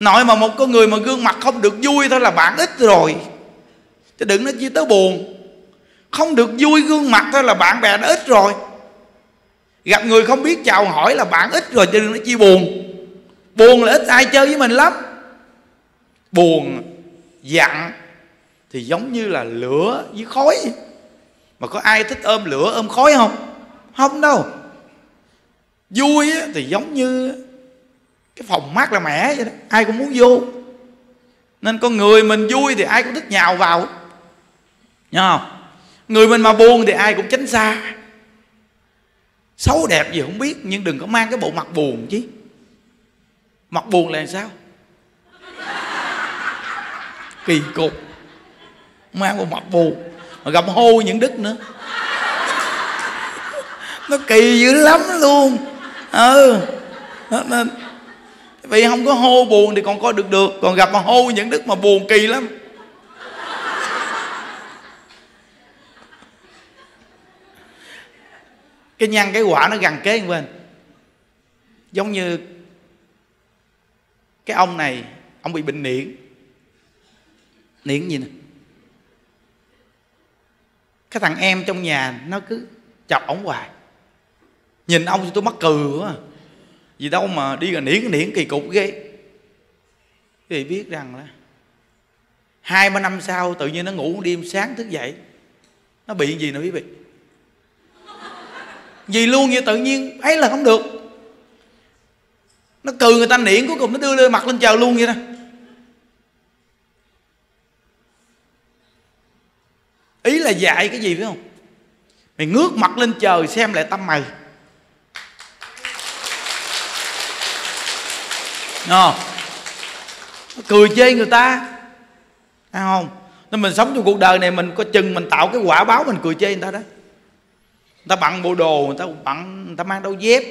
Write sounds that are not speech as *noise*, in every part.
nội mà một con người mà gương mặt không được vui thôi là bạn ít rồi. Chứ đừng nói chi tới buồn. Không được vui gương mặt thôi là bạn bè đã ít rồi. Gặp người không biết chào hỏi là bạn ít rồi cho đừng nói chi buồn. Buồn là ít ai chơi với mình lắm. Buồn, giận thì giống như là lửa với khói. Mà có ai thích ôm lửa, ôm khói không? Không đâu. Vui thì giống như cái phòng mát là mẻ vậy đó. Ai cũng muốn vô. Nên con người mình vui thì ai cũng thích nhào vào. Nhớ không? Người mình mà buồn thì ai cũng tránh xa. Xấu đẹp gì không biết, nhưng đừng có mang cái bộ mặt buồn chứ. Mặt buồn là sao? Kỳ cục. Mang bộ mặt buồn. Mà gặp hô những đức nữa. Nó kỳ dữ lắm luôn. Ừ. Nên vì không có hô buồn thì còn coi được được. Còn gặp mà hô những đức mà buồn kỳ lắm. Cái nhân cái quả nó gần kế bên. Giống như cái ông này, ông bị bệnh niễn. Niễn gì nè? Cái thằng em trong nhà nó cứ chọc ổng hoài. Nhìn ông thì tôi mắc cười quá à gì đâu mà đi là niễn niễn kỳ cục ghê. Thì biết rằng là hai ba năm sau tự nhiên nó ngủ đêm sáng thức dậy. Nó bị gì nữa quý vị? Gì luôn vậy? Tự nhiên ấy là không được. Nó cừ người ta niệm cuối cùng nó đưa lên mặt lên trời luôn vậy đó. Ý là dạy cái gì phải không? Mày ngước mặt lên trời xem lại tâm mày. Không cười chê người ta. Thấy không? Nên mình sống trong cuộc đời này mình có chừng mình tạo cái quả báo mình cười chê người ta đó người ta bận bộ đồ, người ta bận, người ta mang đôi dép.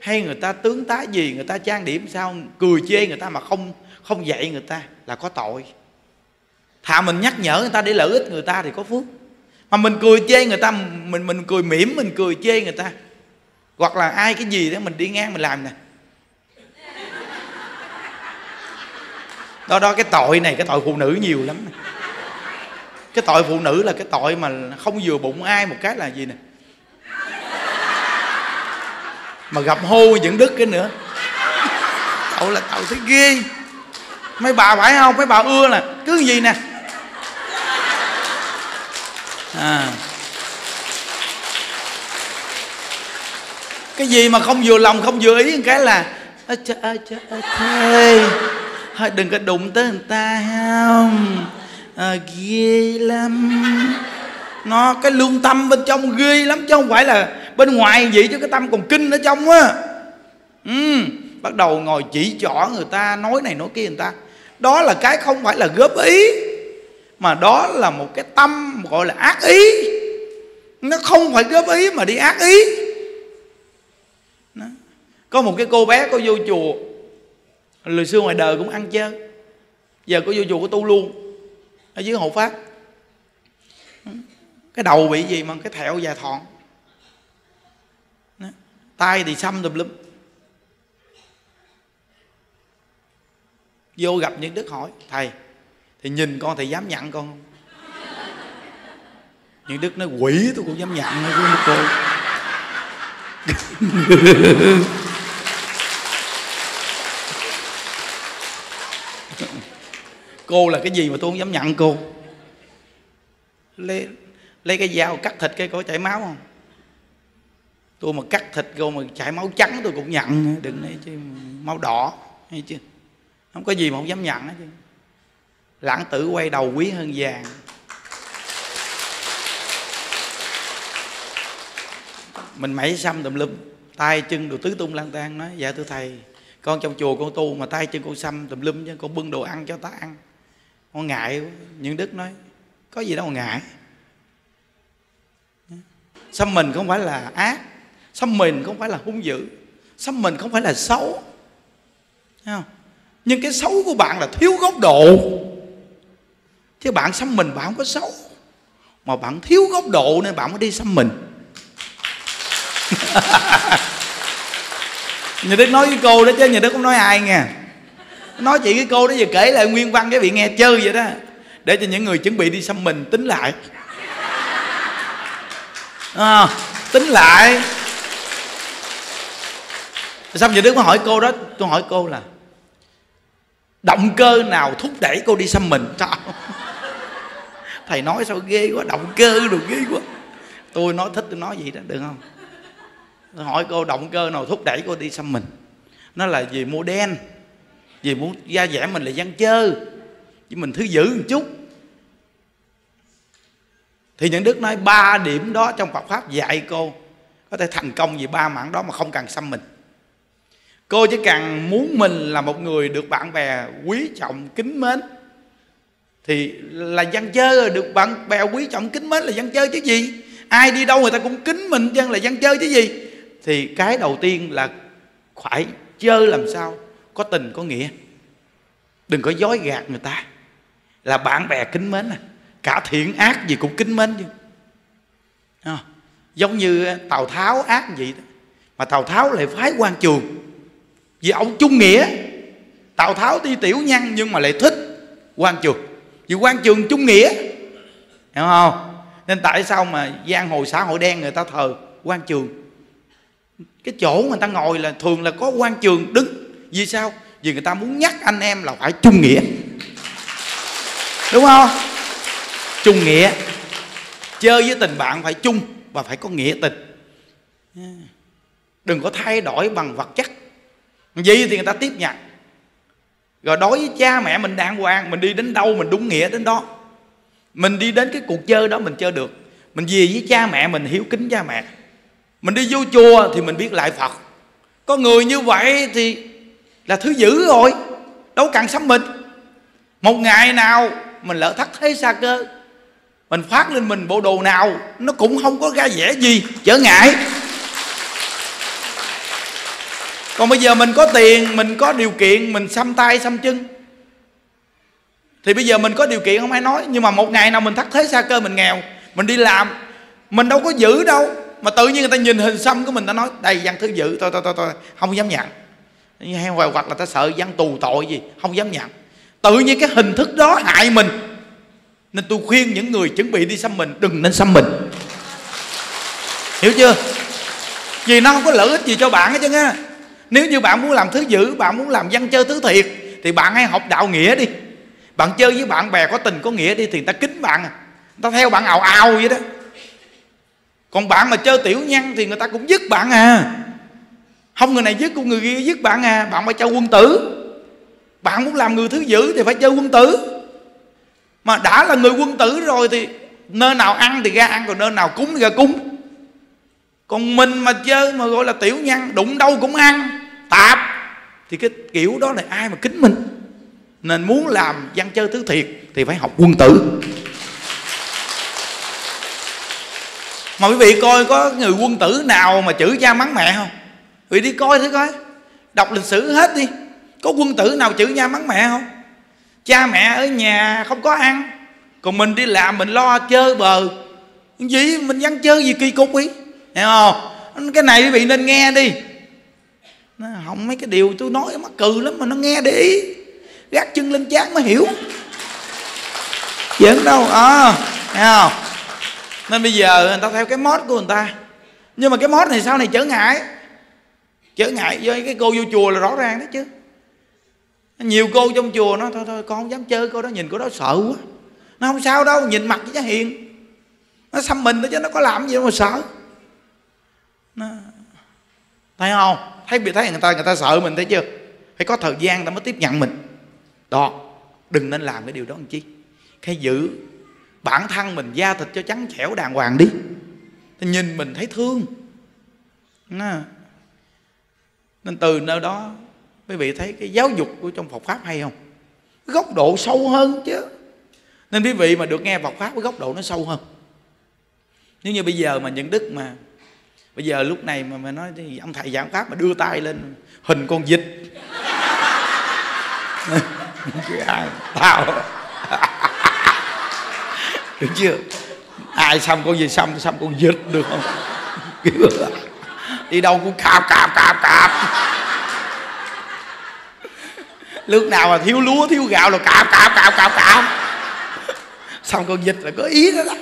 Hay người ta tướng tá gì, người ta trang điểm sao, cười chê người ta mà không không dạy người ta là có tội. Thà mình nhắc nhở người ta để lợi ích người ta thì có phước. Mà mình cười chê người ta, mình mình cười mỉm, mình cười chê người ta. Hoặc là ai cái gì đó mình đi ngang mình làm nè. Đó đó, cái tội này, cái tội phụ nữ nhiều lắm. Cái tội phụ nữ là cái tội mà không vừa bụng ai một cái là gì nè? Mà gặp hô những đức cái nữa. Tội là tội thấy ghê. Mấy bà phải không? Mấy bà ưa là cứ gì nè? À. Cái gì mà không vừa lòng, không vừa ý cái là, ơ trời ơi trời ơi thôi đừng có đụng tới người ta không? À, ghê lắm. Nó cái lương tâm bên trong ghê lắm chứ không phải là bên ngoài vậy chứ cái tâm còn kinh ở trong á. Ừ, bắt đầu ngồi chỉ trỏ người ta nói này nói kia người ta. Đó là cái không phải là góp ý mà đó là một cái tâm gọi là ác ý. Nó không phải góp ý mà đi ác ý. Đó. có một cái cô bé có vô chùa lời xưa ngoài đời cũng ăn chơi. Giờ có vô chùa có tu luôn, ở dưới hộ pháp. Cái đầu bị gì mà cái thẹo dài thọn. Tay thì xăm tùm lum. Vô gặp những đức hỏi, thầy, thì nhìn con thầy dám nhận con không? Những đức nói, quỷ, tôi cũng dám nhận thôi cô. *laughs* cô là cái gì mà tôi không dám nhận, cô? Lấy lấy cái dao cắt thịt cái có chảy máu không? Tôi mà cắt thịt cô mà chảy máu trắng tôi cũng nhận, đừng nói chứ, máu đỏ, hay chứ. Không có gì mà không dám nhận hết chứ. Lãng tử quay đầu quý hơn vàng. Mình mẩy xăm tùm lum, tay chân đồ tứ tung lang tan nói dạ thưa thầy, con trong chùa con tu mà tay chân con xăm tùm lum chứ, con bưng đồ ăn cho ta ăn con ngại quá những đức nói, có gì đâu mà ngại. Xăm mình không phải là ác, xăm mình không phải là hung dữ, xăm mình không phải là xấu. Thấy không? nhưng cái xấu của bạn là thiếu góc độ. Chứ bạn xăm mình bạn không có xấu. Mà bạn thiếu góc độ nên bạn mới đi xăm mình. *laughs* Nhà đức nói với cô đó chứ, nhà đức không nói ai nha nói chuyện với cô đó giờ kể lại nguyên văn cái bị nghe chơi vậy đó. Để cho những người chuẩn bị đi xăm mình tính lại. À, tính lại. Xong giờ đức có hỏi cô đó tôi hỏi cô là động cơ nào thúc đẩy cô đi xăm mình? *laughs* Sao thầy nói sao ghê quá động cơ đồ ghê quá. Tôi nói thích tôi nói gì đó được không? Tôi hỏi cô động cơ nào thúc đẩy cô đi xăm mình? Nó là gì mua đen vì muốn da dẻ mình là dân chơ. Chứ mình thứ giữ một chút. Thì những đức nói ba điểm đó trong Phật pháp dạy cô, có thể thành công vì ba mảng đó mà không cần xăm mình. Cô chỉ cần muốn mình là một người được bạn bè quý trọng, kính mến, thì là dân chơi được bạn bè quý trọng, kính mến là dân chơi chứ gì? Ai đi đâu người ta cũng kính mình chân là dân chơi chứ gì? Thì cái đầu tiên là phải chơi làm sao? Có tình có nghĩa. Đừng có dối gạt người ta. Là bạn bè kính mến à. Cả thiện ác gì cũng kính mến chứ. À, giống như ờ, tào tháo ác gì đó. Mà tào tháo lại phái quan trường. Vì ông trung nghĩa. Tào tháo đi tiểu nhân nhưng mà lại thích quan trường. Vì quan trường trung nghĩa. Hiểu không? Nên tại sao mà giang hồ xã hội đen người ta thờ quan trường? Cái chỗ người ta ngồi là thường là có quan trường đứng vì sao? Vì người ta muốn nhắc anh em là phải chung nghĩa. Đúng không? Chung nghĩa. Chơi với tình bạn phải chung và phải có nghĩa tình. Đừng có thay đổi bằng vật chất. Gì thì người ta tiếp nhận. Rồi đối với cha mẹ mình đàng hoàng, mình đi đến đâu mình đúng nghĩa đến đó. Mình đi đến cái cuộc chơi đó mình chơi được. Mình về với cha mẹ mình, hiếu kính cha mẹ. Mình đi vô chùa thì mình biết lại phật. Có người như vậy thì là thứ dữ rồi. Đâu cần sắm mình. Một ngày nào mình lỡ thắt thế xa cơ, mình phát lên mình bộ đồ nào, nó cũng không có ra vẻ gì trở ngại. Còn bây giờ mình có tiền, mình có điều kiện, mình xăm tay, xăm chân. Thì bây giờ mình có điều kiện không ai nói, nhưng mà một ngày nào mình thắt thế xa cơ, mình nghèo, mình đi làm, mình đâu có giữ đâu. Mà tự nhiên người ta nhìn hình xăm của mình, ta nói, đây văn thứ dự tôi tôi tôi tôi không dám nhận hay hoặc là ta sợ dân tù tội gì, không dám nhận. Tự nhiên cái hình thức đó hại mình. Nên tôi khuyên những người chuẩn bị đi xăm mình, đừng nên xăm mình. Hiểu chưa? Vì nó không có lợi ích gì cho bạn hết chứ á. Nếu như bạn muốn làm thứ dữ, bạn muốn làm dân chơi thứ thiệt, thì bạn hãy học đạo nghĩa đi. Bạn chơi với bạn bè có tình có nghĩa đi, thì người ta kính bạn à. Người ta theo bạn ào ào vậy đó. Còn bạn mà chơi tiểu nhân thì người ta cũng dứt bạn à không, người này giết con người kia, giết bạn à. Bạn phải chơi quân tử. Bạn muốn làm người thứ dữ thì phải chơi quân tử. Mà đã là người quân tử rồi thì nơi nào ăn thì ra ăn, còn nơi nào cúng thì ra cúng. Còn mình mà chơi mà gọi là tiểu nhân, đụng đâu cũng ăn. Tạp. Thì cái kiểu đó là ai mà kính mình? Nên muốn làm văn chơi thứ thiệt thì phải học quân tử. Mà quý vị coi có người quân tử nào mà chửi cha mắng mẹ không? Vì đi coi thử coi. Đọc lịch sử hết đi. Có quân tử nào chữ nha mắng mẹ không? Cha mẹ ở nhà không có ăn. Còn mình đi làm mình lo chơi bờ gì? Mình dám chơi gì kỳ cục ý hiểu không? Cái này quý vị nên nghe đi. Nó không mấy cái điều tôi nói mắc cừ lắm mà nó nghe để ý gác chân lên chán mới hiểu. Giỡn đâu? À, thấy không? Nên bây giờ người ta theo cái mốt của người ta. Nhưng mà cái mốt này sau này trở ngại? Trở ngại với cái cô vô chùa là rõ ràng đó chứ. Nhiều cô trong chùa nó thôi thôi, con không dám chơi, cô đó nhìn cô đó sợ quá. Nó không sao đâu, nhìn mặt cho hiền. Nó xăm mình đó chứ, nó có làm gì đâu mà sợ. Nó... thấy không? Thấy, bị thấy người ta người ta sợ mình thấy chưa? Phải có thời gian ta mới tiếp nhận mình. Đó, đừng nên làm cái điều đó làm chi? Cái giữ bản thân mình da thịt cho trắng trẻo đàng hoàng đi. Nhìn mình thấy thương nên từ nơi đó quý vị thấy cái giáo dục của trong Phật pháp hay không? Góc độ sâu hơn chứ. Nên quý vị mà được nghe Phật pháp với góc độ nó sâu hơn. Nếu như bây giờ mà những đức mà, bây giờ lúc này mà mà nói thì ông thầy giảng pháp mà đưa tay lên, hình con vịt. *laughs* Tao. *laughs* Được chưa? Ai xăm con gì xăm xăm con vịt được không? Đi đâu cũng cạp cạp cạp cạp. Lúc nào mà thiếu lúa, thiếu gạo là cạp cạp cạp cạp cạp. Xong con vịt là có ý đó đó.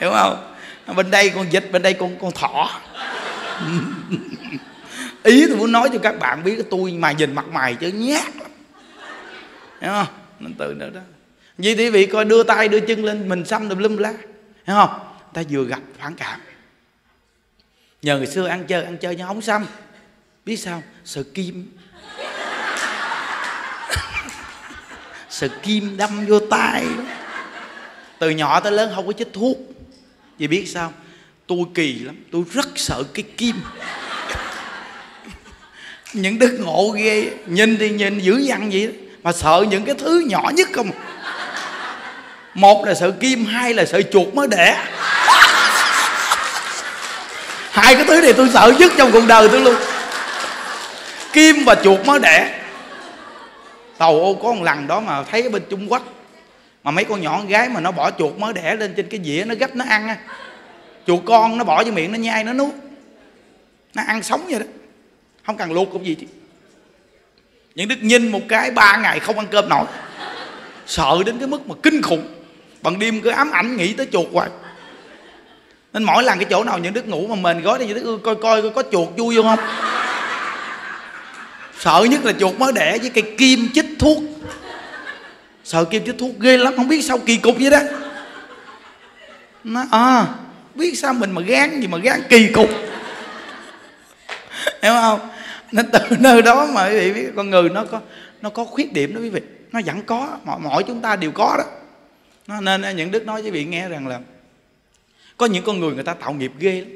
Hiểu không? Bên đây con vịt bên đây con con thỏ. Ý tôi muốn nói cho các bạn biết, tôi mà nhìn mặt mày chứ nhát lắm. Hiểu không? Nên từ nữa đó. Vì quý vị coi đưa tay, đưa chân lên, mình xăm tùm lum lá hiểu không? Ta vừa gặp phản cảm nhờ người xưa ăn chơi ăn chơi nhưng không xăm. Biết sao? Sợ kim. Sợ kim đâm vô tay từ nhỏ tới lớn không có chích thuốc. Vì biết sao? Tôi kỳ lắm. Tôi rất sợ cái kim. Những đức ngộ ghê. Nhìn thì nhìn dữ dằn vậy mà sợ những cái thứ nhỏ nhất không? Một là sợ kim, hai là sợ chuột mới đẻ hai cái thứ này tôi sợ nhất trong cuộc đời tôi luôn. Kim và chuột mới đẻ. Tàu ô có một lần đó mà thấy ở bên trung quốc, mà mấy con nhỏ con gái mà nó bỏ chuột mới đẻ lên trên cái dĩa nó gấp nó ăn á. Chuột con nó bỏ vô miệng nó nhai nó nuốt. Nó ăn sống vậy đó. Không cần luộc cũng gì chứ. Những đức nhìn một cái ba ngày không ăn cơm nổi. Sợ đến cái mức mà kinh khủng. Bằng đêm cứ ám ảnh nghĩ tới chuột hoài nên mỗi lần cái chỗ nào những đức ngủ mà mình gói thì những đức coi coi có chuột vui không không? Sợ nhất là chuột mới đẻ với cây kim chích thuốc. Sợ kim chích thuốc ghê lắm không biết sao kỳ cục vậy đó. Nó à biết sao mình mà gán gì mà gán kỳ cục. Hiểu không? Nên từ nơi đó mà quý vị biết con người nó có nó có khuyết điểm đó quý vị. Nó vẫn có mọi, mọi chúng ta đều có đó. Nó nên những đức nói với vị nghe rằng là có những con người người ta tạo nghiệp ghê lắm.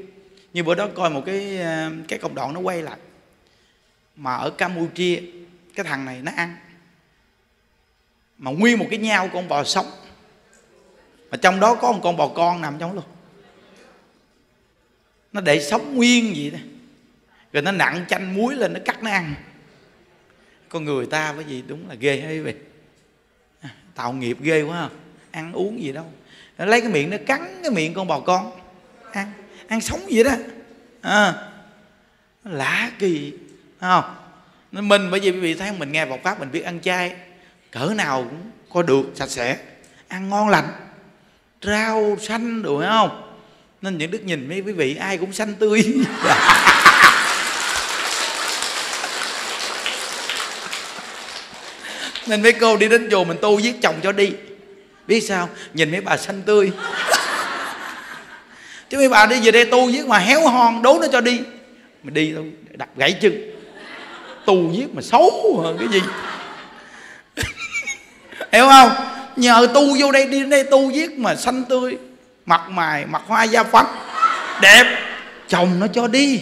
Như bữa đó coi một cái ờ, cái công đoạn nó quay lại. Mà ở campuchia, cái thằng này nó ăn. Mà nguyên một cái nhau con bò sống. Mà trong đó có một con bò con nằm trong luôn. Nó để sống nguyên vậy đó. Rồi nó nặng chanh muối lên, nó cắt nó ăn. Con người ta với gì? Đúng là ghê hay vậy. À, tạo nghiệp ghê quá không ăn uống gì đâu nó lấy cái miệng nó cắn cái miệng con bò con. Ăn ăn sống vậy đó. À, lạ kỳ không? Mình bởi vì quý vị thấy mình nghe Phật pháp mình biết ăn chay cỡ nào cũng có được sạch sẽ. Ăn ngon lành rau xanh được không? Nên những đức nhìn mấy quý vị ai cũng xanh tươi. *laughs* Nên mấy cô đi đến chùa mình tu giết chồng cho đi biết sao? Nhìn mấy bà xanh tươi. Chứ mấy bà đi về đây tu giết mà héo hon đố nó cho đi. Mà đi đâu đập gãy chân. Tu giết mà xấu hơn cái gì? *laughs* Hiểu không? Nhờ tu vô đây đi đến đây tu giết mà xanh tươi. Mặt mày mặt hoa da phấn. Đẹp. Chồng nó cho đi.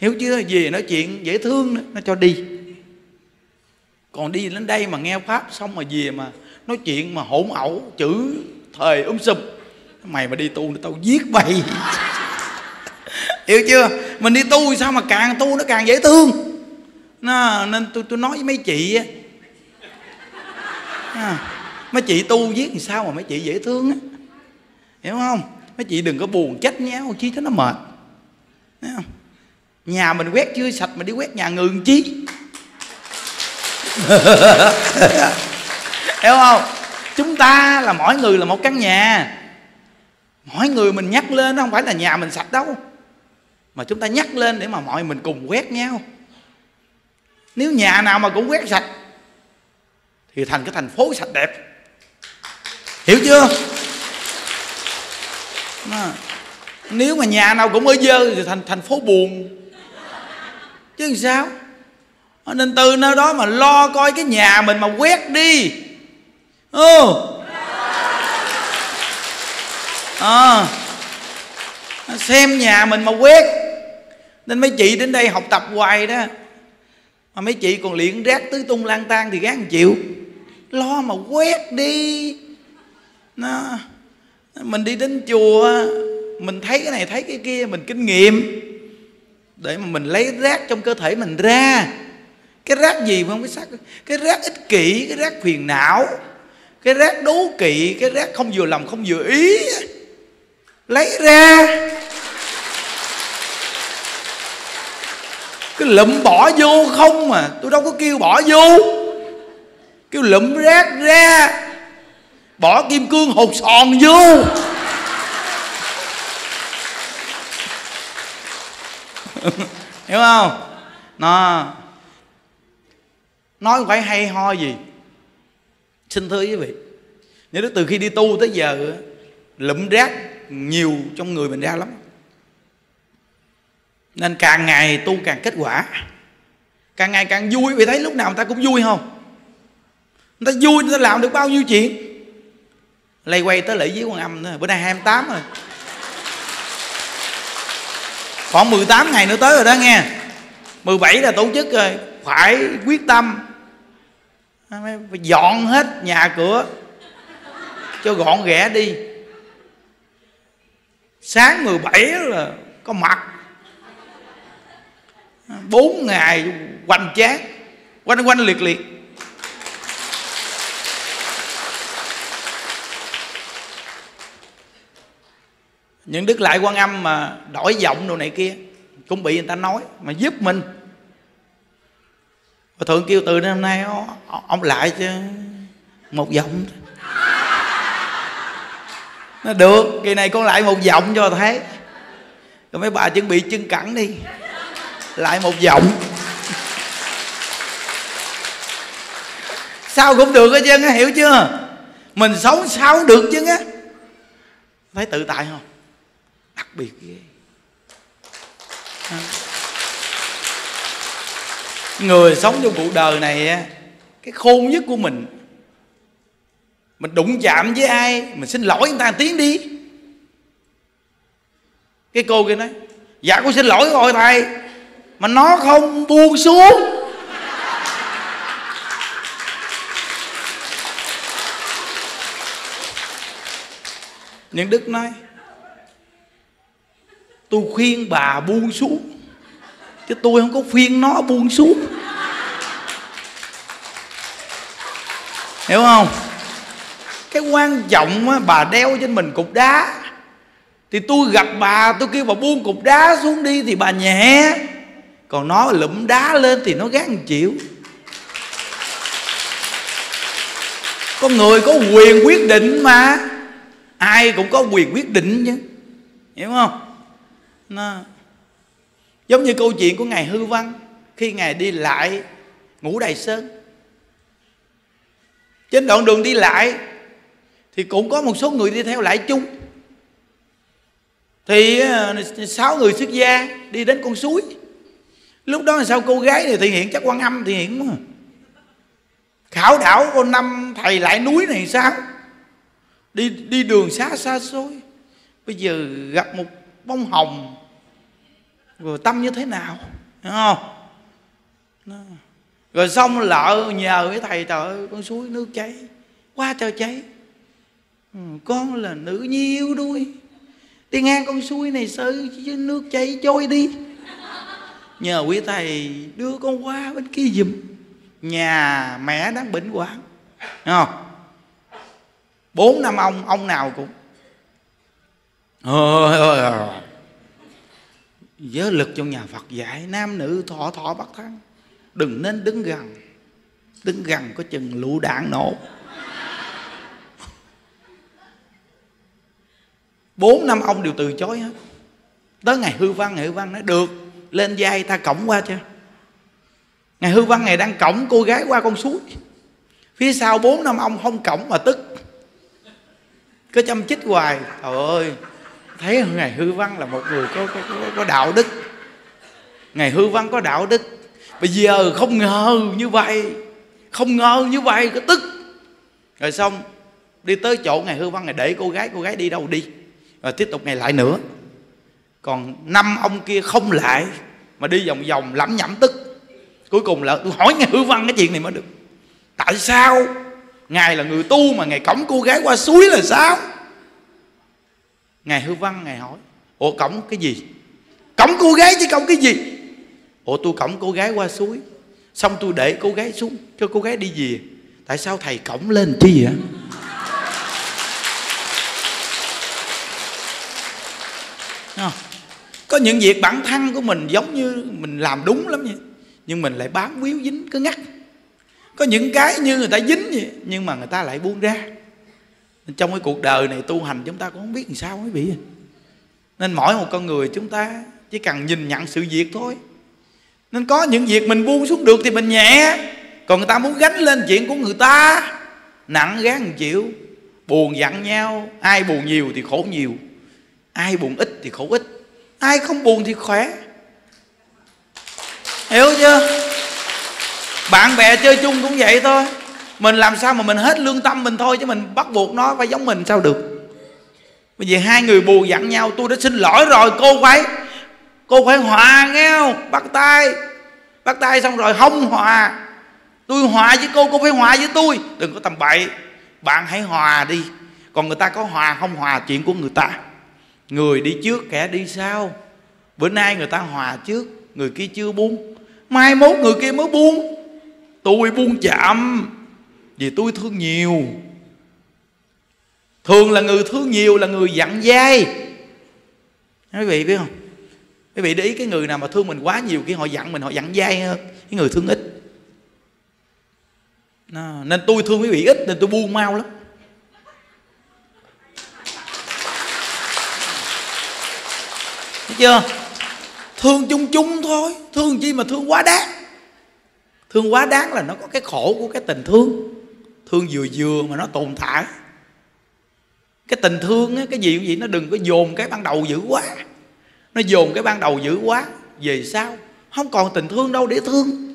Hiểu chưa? Về nói chuyện dễ thương nữa, nó cho đi. Còn đi đến đây mà nghe pháp xong mà về mà nói chuyện mà hỗn ẩu chữ thời um sùm. Mày mà đi tu nữa tao giết mày. Hiểu chưa? Mình đi tu sao mà càng tu nó càng dễ thương. Nó, nên tôi tôi nói với mấy chị á. À, mấy chị tu giết thì sao mà mấy chị dễ thương á? Hiểu không? Mấy chị đừng có buồn trách nháo chi cho nó mệt. Hiểu không? nhà mình quét chưa sạch mà đi quét nhà người chi? *laughs* hiểu không? Chúng ta là mỗi người là một căn nhà. Mỗi người mình nhắc lên nó không phải là nhà mình sạch đâu. Mà chúng ta nhắc lên để mà mọi mình cùng quét nhau. Nếu nhà nào mà cũng quét sạch thì thành cái thành phố sạch đẹp. Hiểu chưa? À, nếu mà nhà nào cũng ở dơ thì thành thành phố buồn. Chứ sao? Nên từ nơi đó mà lo coi cái nhà mình mà quét đi ừ à, xem nhà mình mà quét. Nên mấy chị đến đây học tập hoài đó. Mà mấy chị còn luyện rác tứ tung lang tan thì gán chịu. Lo mà quét đi. Nó mình đi đến chùa mình thấy cái này thấy cái kia mình kinh nghiệm. Để mà mình lấy rác trong cơ thể mình ra. Cái rác gì mà không biết xác, cái rác ích kỷ cái rác phiền não cái rác đố kỵ, cái rác không vừa lòng, không vừa ý lấy ra. Cái lụm bỏ vô không mà tôi đâu có kêu bỏ vô. Kêu lụm rác ra. Bỏ kim cương hột sòn vô. *laughs* Hiểu không? Nó nói phải hay ho gì xin thưa quý vị nếu đức từ khi đi tu tới giờ, lụm rác nhiều trong người mình ra lắm. Nên càng ngày tu càng kết quả. Càng ngày càng vui, vì thấy lúc nào người ta cũng vui không? Người ta vui, người ta làm được bao nhiêu chuyện? Lây quay tới lễ với quan âm nữa, bữa nay 28 rồi. Khoảng 18 ngày nữa tới rồi đó nghe. 17 là tổ chức rồi, phải quyết tâm phải dọn hết nhà cửa, cho gọn ghẽ đi. Sáng 17 là có mặt. Bốn ngày quanh tráng, quanh quanh liệt liệt. Những đức lại quan âm mà đổi giọng đồ này kia, cũng bị người ta nói mà giúp mình và thượng kêu từ năm nay ông lại chứ, một giọng. Nó được, kỳ này con lại một giọng cho thấy. Rồi mấy bà chuẩn bị chân cẳng đi. Lại một giọng. Sao cũng được hết trơn á, hiểu chưa? Mình sống sao được chứ á. Thấy tự tại không? Đặc biệt ghê người sống trong cuộc đời này cái khôn nhất của mình mình đụng chạm với ai, mình xin lỗi người ta tiếng đi. Cái cô kia nói dạ con xin lỗi rồi thầy, mà nó không buông xuống. Nhưng đức nói, tôi khuyên bà buông xuống chứ tôi không có khuyên nó buông xuống. Hiểu không? Cái quan trọng á, bà đeo trên mình cục đá. Thì tôi gặp bà tôi kêu bà buông cục đá xuống đi thì bà nhẹ. Còn nó lụm đá lên thì nó gán chịu. Con người có quyền quyết định mà. Ai cũng có quyền quyết định chứ. Hiểu không? Nó giống như câu chuyện của ngài hư văn, khi ngài đi lại ngũ đài sơn. Trên đoạn đường đi lại thì cũng có một số người đi theo lại chung. Thì à, sáu người xuất gia đi đến con suối. Lúc đó là sao cô gái này thể hiện chắc quan âm thì hiện mà khảo đảo cô năm, thầy lại núi này sao? Đi đi đường xa xa xôi. Bây giờ gặp một bông hồng rồi tâm như thế nào? Đúng không? Rồi xong lợ nhờ cái thầy trời con suối nước cháy quá trời cháy. Ừ, con là nữ nhi yếu đuôi? Đi ngang con suối này sơ chứ nước cháy trôi đi. Nhờ quý thầy đưa con qua bên kia giùm. Nhà mẹ đang bệnh hoạn. Không? Bốn năm ông ông nào cũng. Ôi ôi ôi giới lực trong nhà Phật dạy, nam nữ thọ thọ bắt thân đừng nên đứng gần đứng gần có chừng lũ đạn nổ. Bốn năm ông đều từ chối hết. Tới ngày hư văn, ngày hư văn nói, được, lên vai ta cổng qua chưa ngày hư văn, ngày đang cổng, cô gái qua con suối. Phía sau bốn năm ông không cổng mà tức. Cứ chăm chích hoài. Trời ơi thấy ngày hư văn là một người có, có, có, có đạo đức. Ngày hư văn có đạo đức. Bây giờ không ngờ như vậy. Không ngờ như vậy có tức. Rồi xong đi tới chỗ ngày hư văn ngài để cô gái cô gái đi đâu đi. Rồi tiếp tục ngày lại nữa. Còn năm ông kia không lại mà đi vòng vòng lẩm nhẩm tức. Cuối cùng là tôi hỏi ngài hư văn cái chuyện này mới được. Tại sao? Ngài là người tu mà ngài cõng cô gái qua suối là sao? Ngài hư văn ngài hỏi ủa cõng cái gì? Cõng cô gái chứ cõng cái gì? Ủa tôi cõng cô gái qua suối xong tôi để cô gái xuống cho cô gái đi về. Tại sao thầy cõng lên chi vậy? *laughs* Có những việc bản thân của mình giống như mình làm đúng lắm vậy nhưng mình lại bám víu dính cứ ngắt. Có những cái như người ta dính vậy nhưng mà người ta lại buông ra trong cái cuộc đời này tu hành chúng ta cũng không biết làm sao quý vị. Nên mỗi một con người chúng ta chỉ cần nhìn nhận sự việc thôi. Nên có những việc mình buông xuống được thì mình nhẹ. Còn người ta muốn gánh lên chuyện của người ta, nặng gán chịu buồn giận nhau, ai buồn nhiều thì khổ nhiều, ai buồn ít thì khổ ít, ai không buồn thì khỏe. Hiểu chưa? Bạn bè chơi chung cũng vậy thôi mình làm sao mà mình hết lương tâm mình thôi chứ mình bắt buộc nó phải giống mình, sao được? Bởi vì hai người buồn dặn nhau, tôi đã xin lỗi rồi, cô phải cô phải hòa nghe không bắt tay. Bắt tay xong rồi không hòa. Tôi hòa với cô cô phải hòa với tôi. Đừng có tầm bậy. Bạn hãy hòa đi. Còn người ta có hòa không hòa, chuyện của người ta. Người đi trước, kẻ đi sau. Bữa nay người ta hòa trước, người kia chưa buông. Mai mốt người kia mới buông. Tôi buông chậm vì tôi thương nhiều. Thường là người thương nhiều, là người dặn dai. Quý vị biết không? Quý vị để ý cái người nào mà thương mình quá nhiều, khi họ dặn mình, họ dặn dai hơn, cái người thương ít. Nên tôi thương quý vị ít, nên tôi buông mau lắm. Thấy chưa? Thương chung chung thôi. Thương chi mà thương quá đáng. Thương quá đáng là nó có cái khổ của cái tình thương thương vừa vừa mà nó tồn tại. Cái tình thương á, cái gì cũng vậy nó đừng có dồn cái ban đầu dữ quá. Nó dồn cái ban đầu dữ quá về sau không còn tình thương đâu để thương.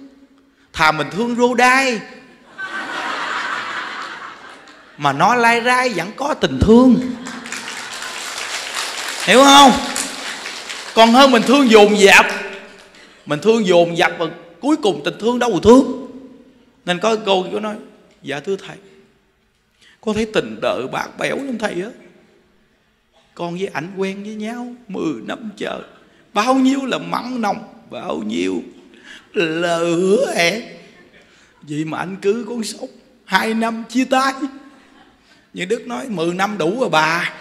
Thà mình thương rô đai. Mà nó lai rai vẫn có tình thương. Hiểu không? Còn hơn mình thương dồn dập. Mình thương dồn dập mà cuối cùng tình thương đâu mà thương. Nên có câu cứ nói dạ thưa thầy. Con thấy tình đợi bạc bẽo lắm thầy á? Con với ảnh quen với nhau 10 năm chờ. Bao nhiêu là mặn nồng bao nhiêu là hứa hẹn. Vậy mà anh cứ con sống hai năm chia tay. Như đức nói 10 năm đủ rồi bà.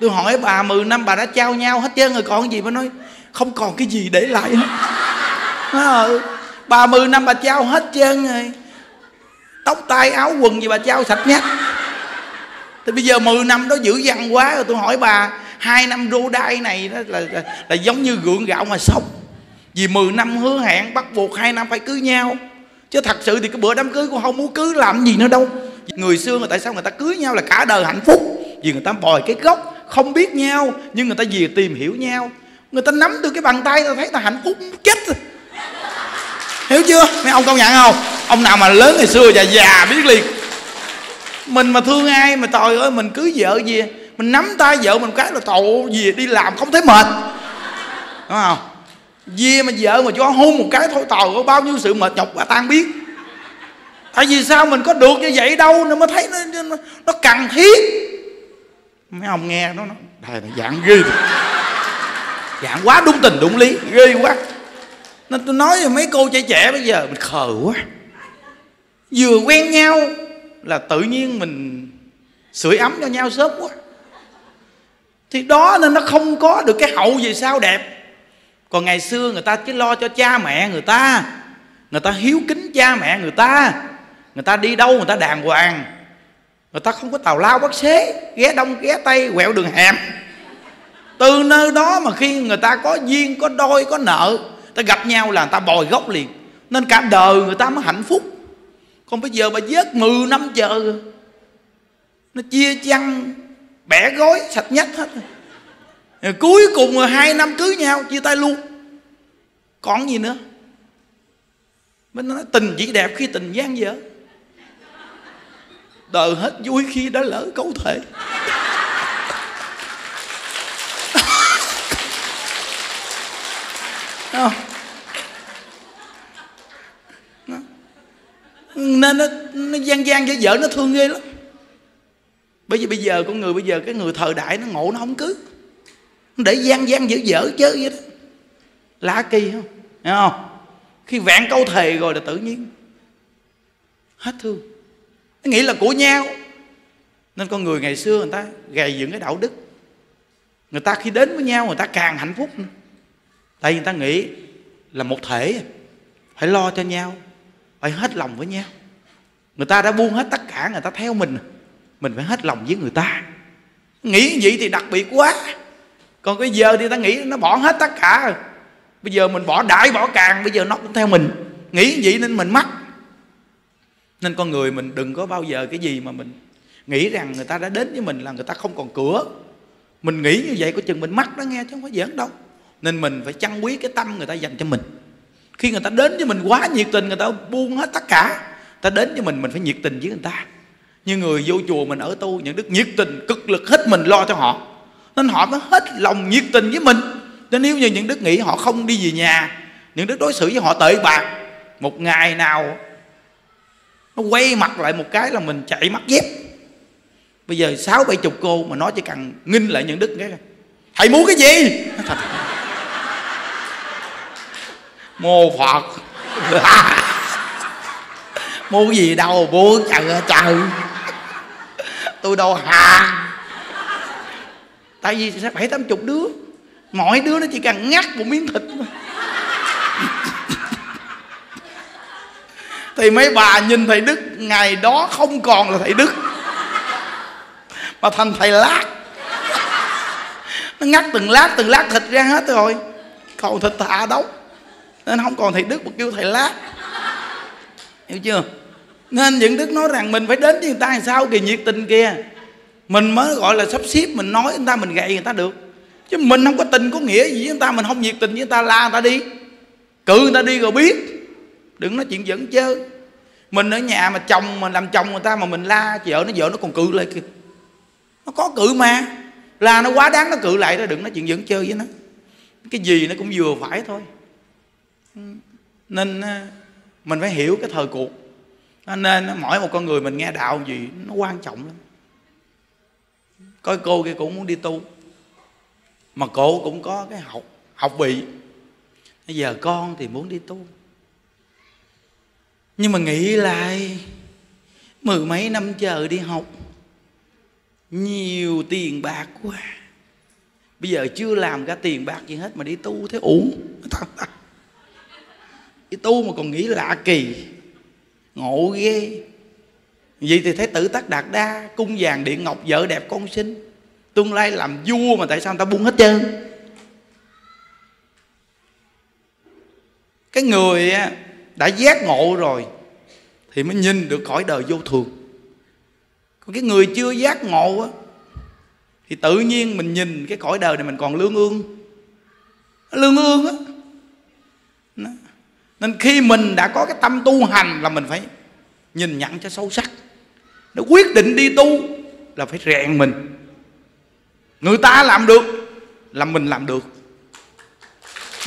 Tôi hỏi bà 10 năm bà đã trao nhau hết trơn rồi còn gì bà nói? Không còn cái gì để lại hết. À, 30 năm bà trao hết trơn rồi. Tóc tai áo quần gì bà trao sạch nhất. Thì bây giờ 10 năm đó dữ dằn quá rồi tôi hỏi bà hai năm rô đai này đó là, là, là giống như gượng gạo mà sốc. Vì 10 năm hứa hẹn bắt buộc hai năm phải cưới nhau. Chứ thật sự thì cái bữa đám cưới cũng không muốn cưới làm gì nữa đâu. Người xưa người tại sao người ta cưới nhau là cả đời hạnh phúc. Vì người ta bòi cái gốc không biết nhau nhưng người ta về tìm hiểu nhau. Người ta nắm được cái bàn tay ta thấy ta hạnh phúc chết rồi hiểu chưa? Mấy ông công nhận không? Ông nào mà lớn ngày xưa già già biết liền. Mình mà thương ai mà trời ơi mình cưới vợ gì? Mình nắm tay vợ mình cái là tội gì đi làm không thấy mệt. Đúng không? Gì mà vợ mà cho hôn một cái thôi tàu có bao nhiêu sự mệt nhọc và tan biến tại vì sao mình có được như vậy đâu nên mới thấy nó, nó, nó cần thiết. Mấy ông nghe nó nó thầy là dạng ghê dạng quá đúng tình đúng lý ghê quá nên tôi nói với mấy cô trẻ trẻ bây giờ mình khờ quá. Vừa quen nhau là tự nhiên mình sưởi ấm cho nhau sớm quá. Thì đó nên nó không có được cái hậu gì sao đẹp. Còn ngày xưa người ta chỉ lo cho cha mẹ người ta. Người ta hiếu kính cha mẹ người ta. Người ta đi đâu người ta đàng hoàng. Người ta không có tào lao bắt xế ghé đông ghé tây quẹo đường hẹp, từ nơi đó mà khi người ta có duyên có đôi có nợ ta gặp nhau là người ta bồi gốc liền. Nên cả đời người ta mới hạnh phúc. Còn bây giờ bà vớt 10 năm chờ, nó chia chăn, bẻ gối sạch nhất hết. Rồi cuối cùng rồi hai năm cưới nhau, chia tay luôn. Còn gì nữa? Mình nói tình chỉ đẹp khi tình gian dở. Đời hết vui khi đã lỡ cấu thể. Không? nên nó, nó gian gian với vợ nó thương ghê lắm. Bởi vì bây giờ con người bây giờ cái người thời đại nó ngộ nó không cứ. Để gian gian dở dở chơi, vậy đó. Lạ kỳ không? Hiểu không? Khi vẹn câu thề rồi là tự nhiên. Hết thương. Nó nghĩ là của nhau. Nên con người ngày xưa người ta gầy dựng cái đạo đức. Người ta khi đến với nhau người ta càng hạnh phúc nữa tại vì người ta nghĩ là một thể phải lo cho nhau, phải hết lòng với nhau. Người ta đã buông hết tất cả, người ta theo mình mình phải hết lòng với người ta. Nghĩ vậy thì đặc biệt quá. Còn cái giờ thì ta nghĩ nó bỏ hết tất cả. Bây giờ mình bỏ đại, bỏ càng, bây giờ nó cũng theo mình. Nghĩ vậy nên mình mắc. Nên con người mình đừng có bao giờ cái gì mà mình nghĩ rằng người ta đã đến với mình là người ta không còn cửa. Mình nghĩ như vậy có chừng mình mắc đó nghe, chứ không phải giỡn đâu nên mình phải trân quý cái tâm người ta dành cho mình. Khi người ta đến với mình quá nhiệt tình, người ta buông hết tất cả ta đến với mình mình phải nhiệt tình với người ta. Như người vô chùa mình ở tu, những đức nhiệt tình cực lực hết mình lo cho họ. Nên họ mới hết lòng nhiệt tình với mình. Nên nếu như những đức nghĩ họ không đi về nhà, những đức đối xử với họ tệ bạc, một ngày nào nó quay mặt lại một cái là mình chạy mắt dép. Bây giờ sáu bảy chục cô mà nói chỉ cần nghinh lại những đức cái thầy muốn cái gì? Mô phật. *laughs* Mua gì đâu muốn trời trời? Tôi đâu hà, tại vì bảy tám chục đứa mỗi đứa nó chỉ cần ngắt một miếng thịt thôi. Thì mấy bà nhìn thầy đức ngày đó không còn là thầy đức. Mà thành thầy lát. Nó ngắt từng lát từng lát thịt ra hết rồi. Còn thịt thà đâu? Nên không còn thầy đức mà kêu thầy lát. Hiểu chưa? Nên những đức nói rằng mình phải đến với người ta làm sao kìa nhiệt tình kìa. Mình mới gọi là sắp xếp, mình nói người ta, mình gậy người ta được. Chứ mình không có tình có nghĩa gì với người ta, mình không nhiệt tình với người ta, la người ta đi. Cự người ta đi rồi biết. Đừng nói chuyện dẫn chơi mình ở nhà mà chồng mình làm chồng người ta mà mình la, vợ nó vợ nó còn cự lại kìa. Nó có cự mà. Là nó quá đáng, nó cự lại đó, đừng nói chuyện dẫn chơi với nó. Cái gì nó cũng vừa phải thôi nên ờ, mình phải hiểu cái thời cuộc. Nên mỗi một con người mình nghe đạo gì, nó quan trọng lắm. Coi cô kia cũng muốn đi tu, mà cô cũng có cái học học bị bây giờ con thì muốn đi tu. Nhưng mà nghĩ lại, mười mấy năm chờ đi học, nhiều tiền bạc quá. Bây giờ chưa làm ra tiền bạc gì hết mà đi tu thế uổng. *laughs* đi tu mà còn nghĩ lạ kỳ, ngộ ghê. Vậy thì thấy tử tắc đạt đa, cung vàng điện ngọc vợ đẹp con sinh tương lai làm vua mà tại sao người ta buông hết trơn? Cái người đã giác ngộ rồi thì mới nhìn được cõi đời vô thường. Còn cái người chưa giác ngộ á, thì tự nhiên mình nhìn cái cõi đời này mình còn lương ương. Lương ương á nên khi mình đã có cái tâm tu hành là mình phải nhìn nhận cho sâu sắc. Nó quyết định đi tu là phải rèn mình. Người ta làm được là mình làm được.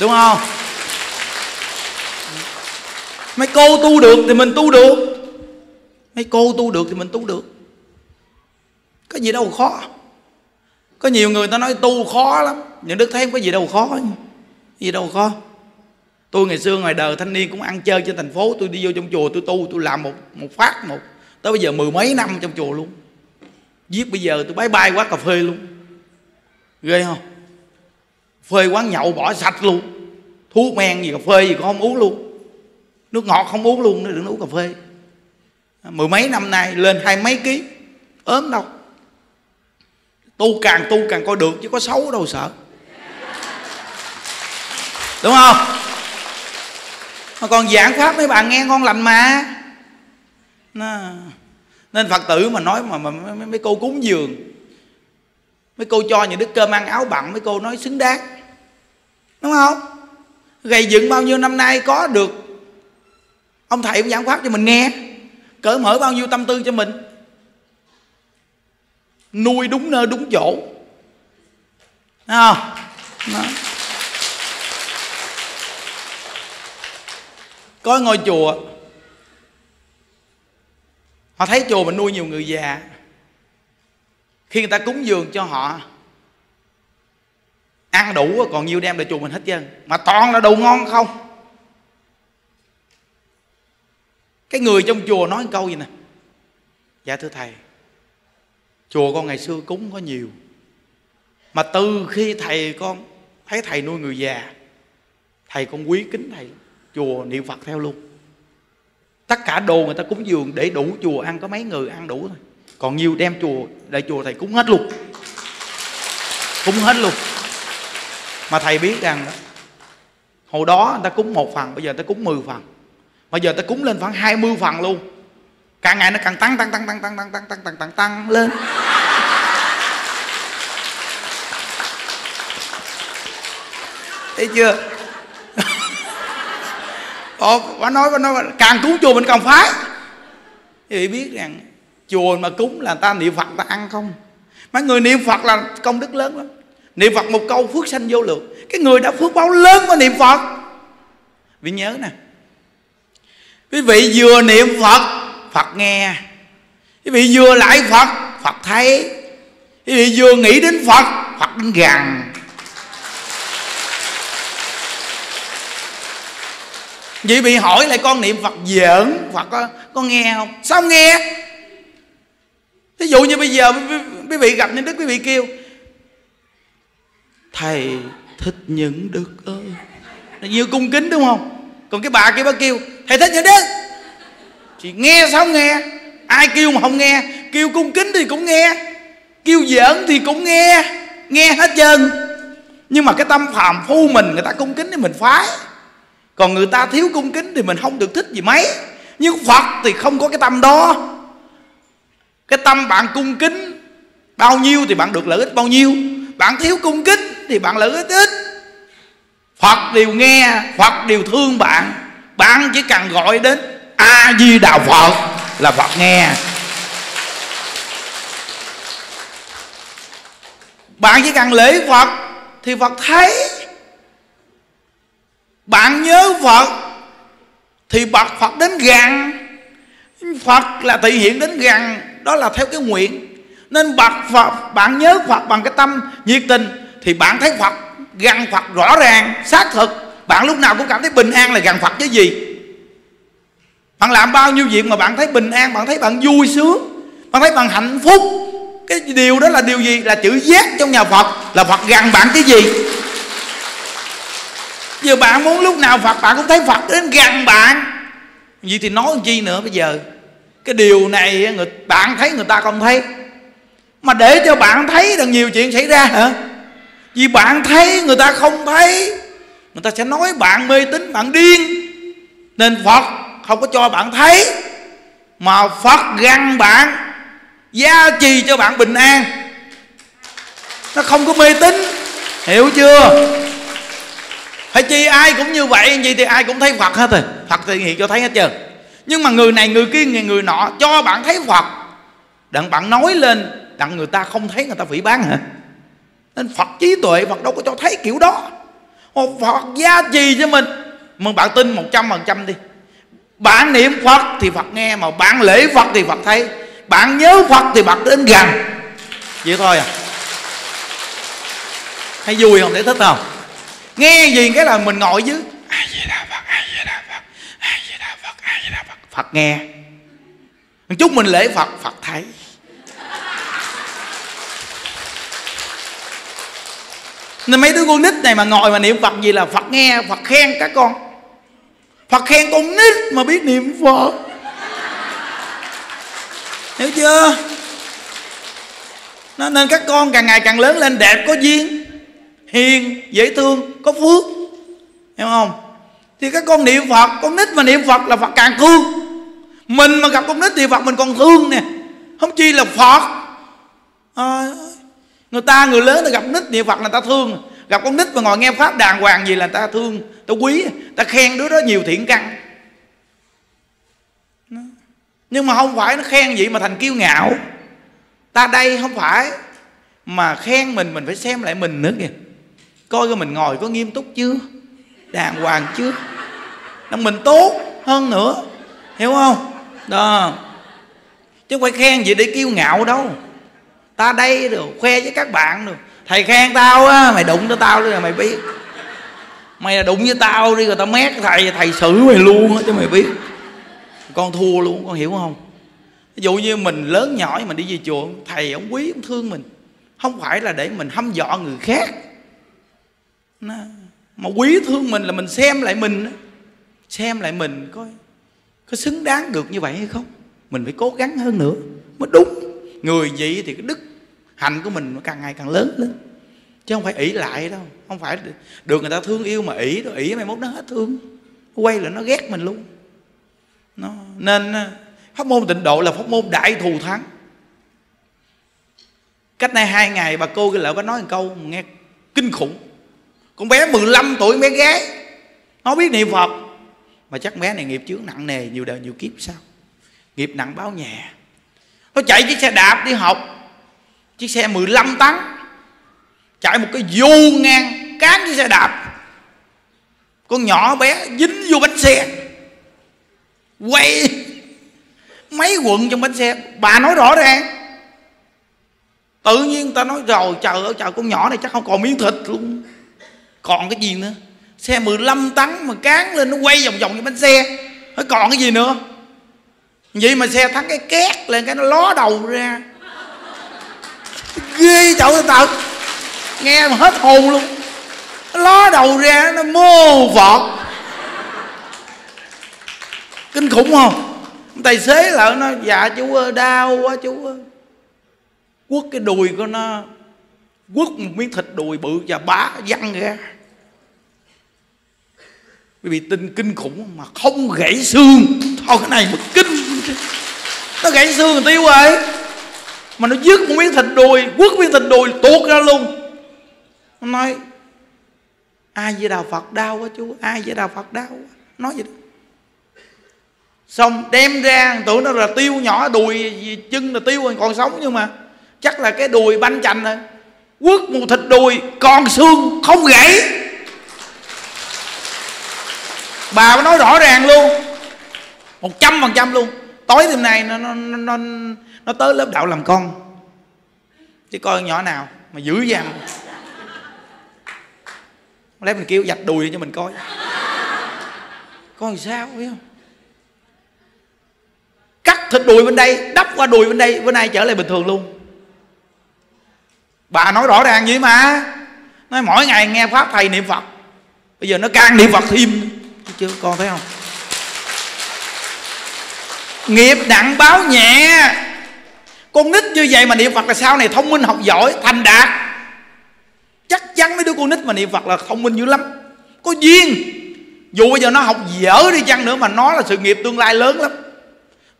Đúng không? Mấy cô tu được thì mình tu được. Mấy cô tu được thì mình tu được. Có gì đâu khó. Có nhiều người ta nói tu khó lắm những đức thấy không có gì đâu khó. Gì đâu khó tôi ngày xưa ngoài đời thanh niên cũng ăn chơi trên thành phố, tôi đi vô trong chùa tôi tu, tôi làm một một phát một. Tới bây giờ mười mấy năm trong chùa luôn. Giết bây giờ tôi bái bay quá cà phê luôn. Ghê không? Phê quán nhậu bỏ sạch luôn. Thuốc men gì cà phê gì cũng không uống luôn. Nước ngọt không uống luôn nữa, đừng uống cà phê. Mười mấy năm nay lên hai mấy ký, ốm đâu. Tu càng tu càng coi được chứ có xấu đâu sợ. Đúng không? Mà còn giảng pháp mấy bạn nghe ngon lành mà. Nên phật tử mà nói mà, mà mấy, mấy cô cúng dường mấy cô cho những đứa cơm ăn áo bặn mấy cô nói xứng đáng. Đúng không? Gầy dựng bao nhiêu năm nay có được? Ông thầy cũng giảng pháp cho mình nghe. Cởi mở bao nhiêu tâm tư cho mình? Nuôi đúng nơi đúng chỗ. Thấy không? Đó. Có ngôi chùa. Họ thấy chùa mình nuôi nhiều người già. Khi người ta cúng dường cho họ, ăn đủ còn nhiêu đem lại chùa mình hết trơn. Mà toàn là đồ ngon không? Cái người trong chùa nói một câu gì nè? Dạ thưa thầy, chùa con ngày xưa cúng có nhiều. Mà từ khi thầy con thấy thầy nuôi người già, thầy con quý kính thầy chùa niệm phật theo luôn tất cả đồ người ta cúng dường để đủ chùa ăn có mấy người ăn đủ thôi còn nhiều đem chùa đại chùa thầy cúng hết luôn cúng hết luôn mà thầy biết rằng đó hồi đó người ta cúng một phần bây giờ người ta cúng 10 phần bây giờ người ta cúng lên khoảng 20 phần luôn càng ngày nó càng tăng tăng tăng tăng tăng tăng tăng tăng tăng tăng tăng lên thấy chưa Ồ, bà nói bà nói càng cúng chùa mình càng phái thì biết rằng chùa mà cúng là ta niệm phật ta ăn không? Mấy người niệm phật là công đức lớn lắm. Niệm phật một câu phước sanh vô lượng. Cái người đã phước báo lớn mà niệm phật. Vì nhớ nè. Quý vị vừa niệm phật phật nghe. Quý vị vừa lại phật phật thấy. Quý vị vừa nghĩ đến phật phật đến gần vậy bị hỏi lại con niệm phật giỡn. Phật có, có nghe không? Sao nghe? Ví dụ như bây giờ quý vị gặp những đức quý vị kêu thầy thích những đức ơi. Như cung kính đúng không? Còn cái bà kia bà kêu thầy thích những đức. Chị nghe sao không nghe? Ai kêu mà không nghe? Kêu cung kính thì cũng nghe kêu giỡn thì cũng nghe nghe hết trơn. Nhưng mà cái tâm phàm phu mình người ta cung kính thì mình phái còn người ta thiếu cung kính thì mình không được thích gì mấy. Nhưng phật thì không có cái tâm đó. Cái tâm bạn cung kính, bao nhiêu thì bạn được lợi ích bao nhiêu. Bạn thiếu cung kính thì bạn lợi ích ít. Phật đều nghe, phật đều thương bạn. Bạn chỉ cần gọi đến a di đà phật là phật nghe. Bạn chỉ cần lễ phật thì phật thấy bạn nhớ phật, thì bậc phật đến gần. Phật là thị hiện đến gần, đó là theo cái nguyện. Nên bậc phật, bạn nhớ phật bằng cái tâm nhiệt tình, thì bạn thấy phật, gần phật rõ ràng, xác thực. Bạn lúc nào cũng cảm thấy bình an là gần phật chứ gì. Bạn làm bao nhiêu việc mà bạn thấy bình an, bạn thấy bạn vui sướng, bạn thấy bạn hạnh phúc. Cái điều đó là điều gì? Là chữ giác trong nhà phật, là phật gần bạn cái gì? Giờ bạn muốn lúc nào phật, bạn cũng thấy phật đến gần bạn. Vậy thì nói chi nữa bây giờ? Cái điều này người, bạn thấy người ta không thấy. Mà để cho bạn thấy là nhiều chuyện xảy ra hả? Vì bạn thấy người ta không thấy, người ta sẽ nói bạn mê tín, bạn điên. Nên phật không có cho bạn thấy, mà phật gần bạn, gia trì cho bạn bình an. Nó không có mê tín. Hiểu chưa? Phải chi ai cũng như vậy vậy thì ai cũng thấy phật hết rồi. Phật thì hiện cho thấy hết trơn. Nhưng mà người này người kia người, người nọ cho bạn thấy phật. Đặng bạn nói lên đặng người ta không thấy người ta phỉ bán hả? Nên phật trí tuệ phật đâu có cho thấy kiểu đó. Một phật gia trì cho mình. Mà bạn tin một trăm phần trăm đi. Bạn niệm phật thì phật nghe mà bạn lễ phật thì phật thấy. Bạn nhớ phật thì phật đến gần vậy thôi à. Thấy vui không? Để thích không? Nghe gì cái là mình ngồi dưới. Ai vậy đà phật ai vậy đà phật ai vậy đà phật ai vậy đà phật. Phật nghe. Chút mình lễ phật phật thấy. Nên mấy đứa con nít này mà ngồi mà niệm phật gì là phật nghe phật khen các con. Phật khen con nít mà biết niệm phật. Hiểu chưa? Nên các con càng ngày càng lớn lên đẹp có duyên hiền dễ thương có phước. Hiểu không? Thì các con niệm phật con nít mà niệm phật là phật càng thương. Mình mà gặp con nít niệm phật mình còn thương nè. Không chi là phật. À, người ta người lớn là gặp nít niệm phật là ta thương. Gặp con nít mà ngồi nghe pháp đàng hoàng gì là ta thương ta quý ta khen đứa đó nhiều thiện căn. Nhưng mà không phải nó khen vậy mà thành kiêu ngạo. Ta đây không phải mà khen mình mình phải xem lại mình nữa kìa coi coi mình ngồi có nghiêm túc chưa? Đàng hoàng chưa là mình tốt hơn nữa. Hiểu không? Đó. Chứ không phải khen gì để kiêu ngạo đâu. Ta đây rồi, khoe với các bạn rồi. Thầy khen tao á, mày đụng tới tao đi là mày biết. Mày là đụng với tao đi rồi tao mét thầy thầy xử mày luôn á cho mày biết. Con thua luôn, con hiểu không? Ví dụ như mình lớn nhỏ mình đi về chùa, thầy ông quý, ông thương mình. Không phải là để mình hâm dọ người khác mà quý thương mình là mình xem lại mình xem lại mình coi, có xứng đáng được như vậy hay không? Mình phải cố gắng hơn nữa mới đúng. Người vậy thì cái đức hạnh của mình nó càng ngày càng lớn lên. Chứ không phải ỷ lại đâu, không phải được người ta thương yêu mà ỷ rồi ỷ mai mốt nó hết thương. Quay lại nó ghét mình luôn. Nó, nên à, pháp môn tịnh độ là pháp môn đại thù thắng. Cách nay hai ngày bà cô lại lợi có nói một câu, nghe kinh khủng con bé 15 tuổi bé gái. Nó biết niệm phật. Mà chắc bé này nghiệp chướng nặng nề nhiều đời, nhiều kiếp sao? Nghiệp nặng báo nhà? Nó chạy chiếc xe đạp đi học. Chiếc xe 15 tấn. Chạy một cái du ngang cán chiếc xe đạp. Con nhỏ bé dính vô bánh xe. Quay mấy quận trong bánh xe. Bà nói rõ ràng. Tự nhiên ta nói rồi chờ ơi chờ con nhỏ này chắc không còn miếng thịt luôn còn cái gì nữa? Xe 15 tấn mà cán lên nó quay vòng vòng như bánh xe. Nó còn cái gì nữa? Vậy mà xe thắng cái két lên cái nó ló đầu ra. Ghê chậu thật nghe mà hết hồn luôn. Nó ló đầu ra, nó mô vọt. Kinh khủng không? Tài xế lại nó dạ chú ơi, đau quá chú ơi. Quất cái đùi của nó, quất một miếng thịt đùi bự và bá văng ra bởi vì tin kinh khủng mà không gãy xương. Thôi, cái này mà kinh. Nó gãy xương tiêu rồi mà nó dứt một miếng thịt đùi, quất miếng thịt đùi, tuột ra luôn. Nó nói, ai với đạo phật đau quá chú? Ai với đạo phật đau quá? Nói vậy đó. Xong đem ra, tưởng nó là tiêu nhỏ, đùi chân là tiêu, còn sống nhưng mà chắc là cái đùi banh chành rồi. Quất một thịt đùi, còn xương không gãy bà mới nói rõ ràng luôn. Một trăm phần trăm luôn. Tối hôm nay nó nó nó nó tới lớp đạo làm con. Chứ coi nhỏ nào mà dữ dằn. Lấy mình kêu dạch đùi cho mình coi. Coi sao, biết không? Cắt thịt đùi bên đây, đắp qua đùi bên đây, bữa nay trở lại bình thường luôn. Bà nói rõ ràng vậy mà. Nói mỗi ngày nghe pháp thầy niệm phật. Bây giờ nó càng niệm phật thêm chưa con thấy không? Nghiệp nặng báo nhẹ. Con nít như vậy mà niệm phật là sau này thông minh học giỏi, thành đạt. Chắc chắn mấy đứa con nít mà niệm phật là thông minh dữ lắm. Có duyên. Dù bây giờ nó học dở đi chăng nữa mà nó là sự nghiệp tương lai lớn lắm.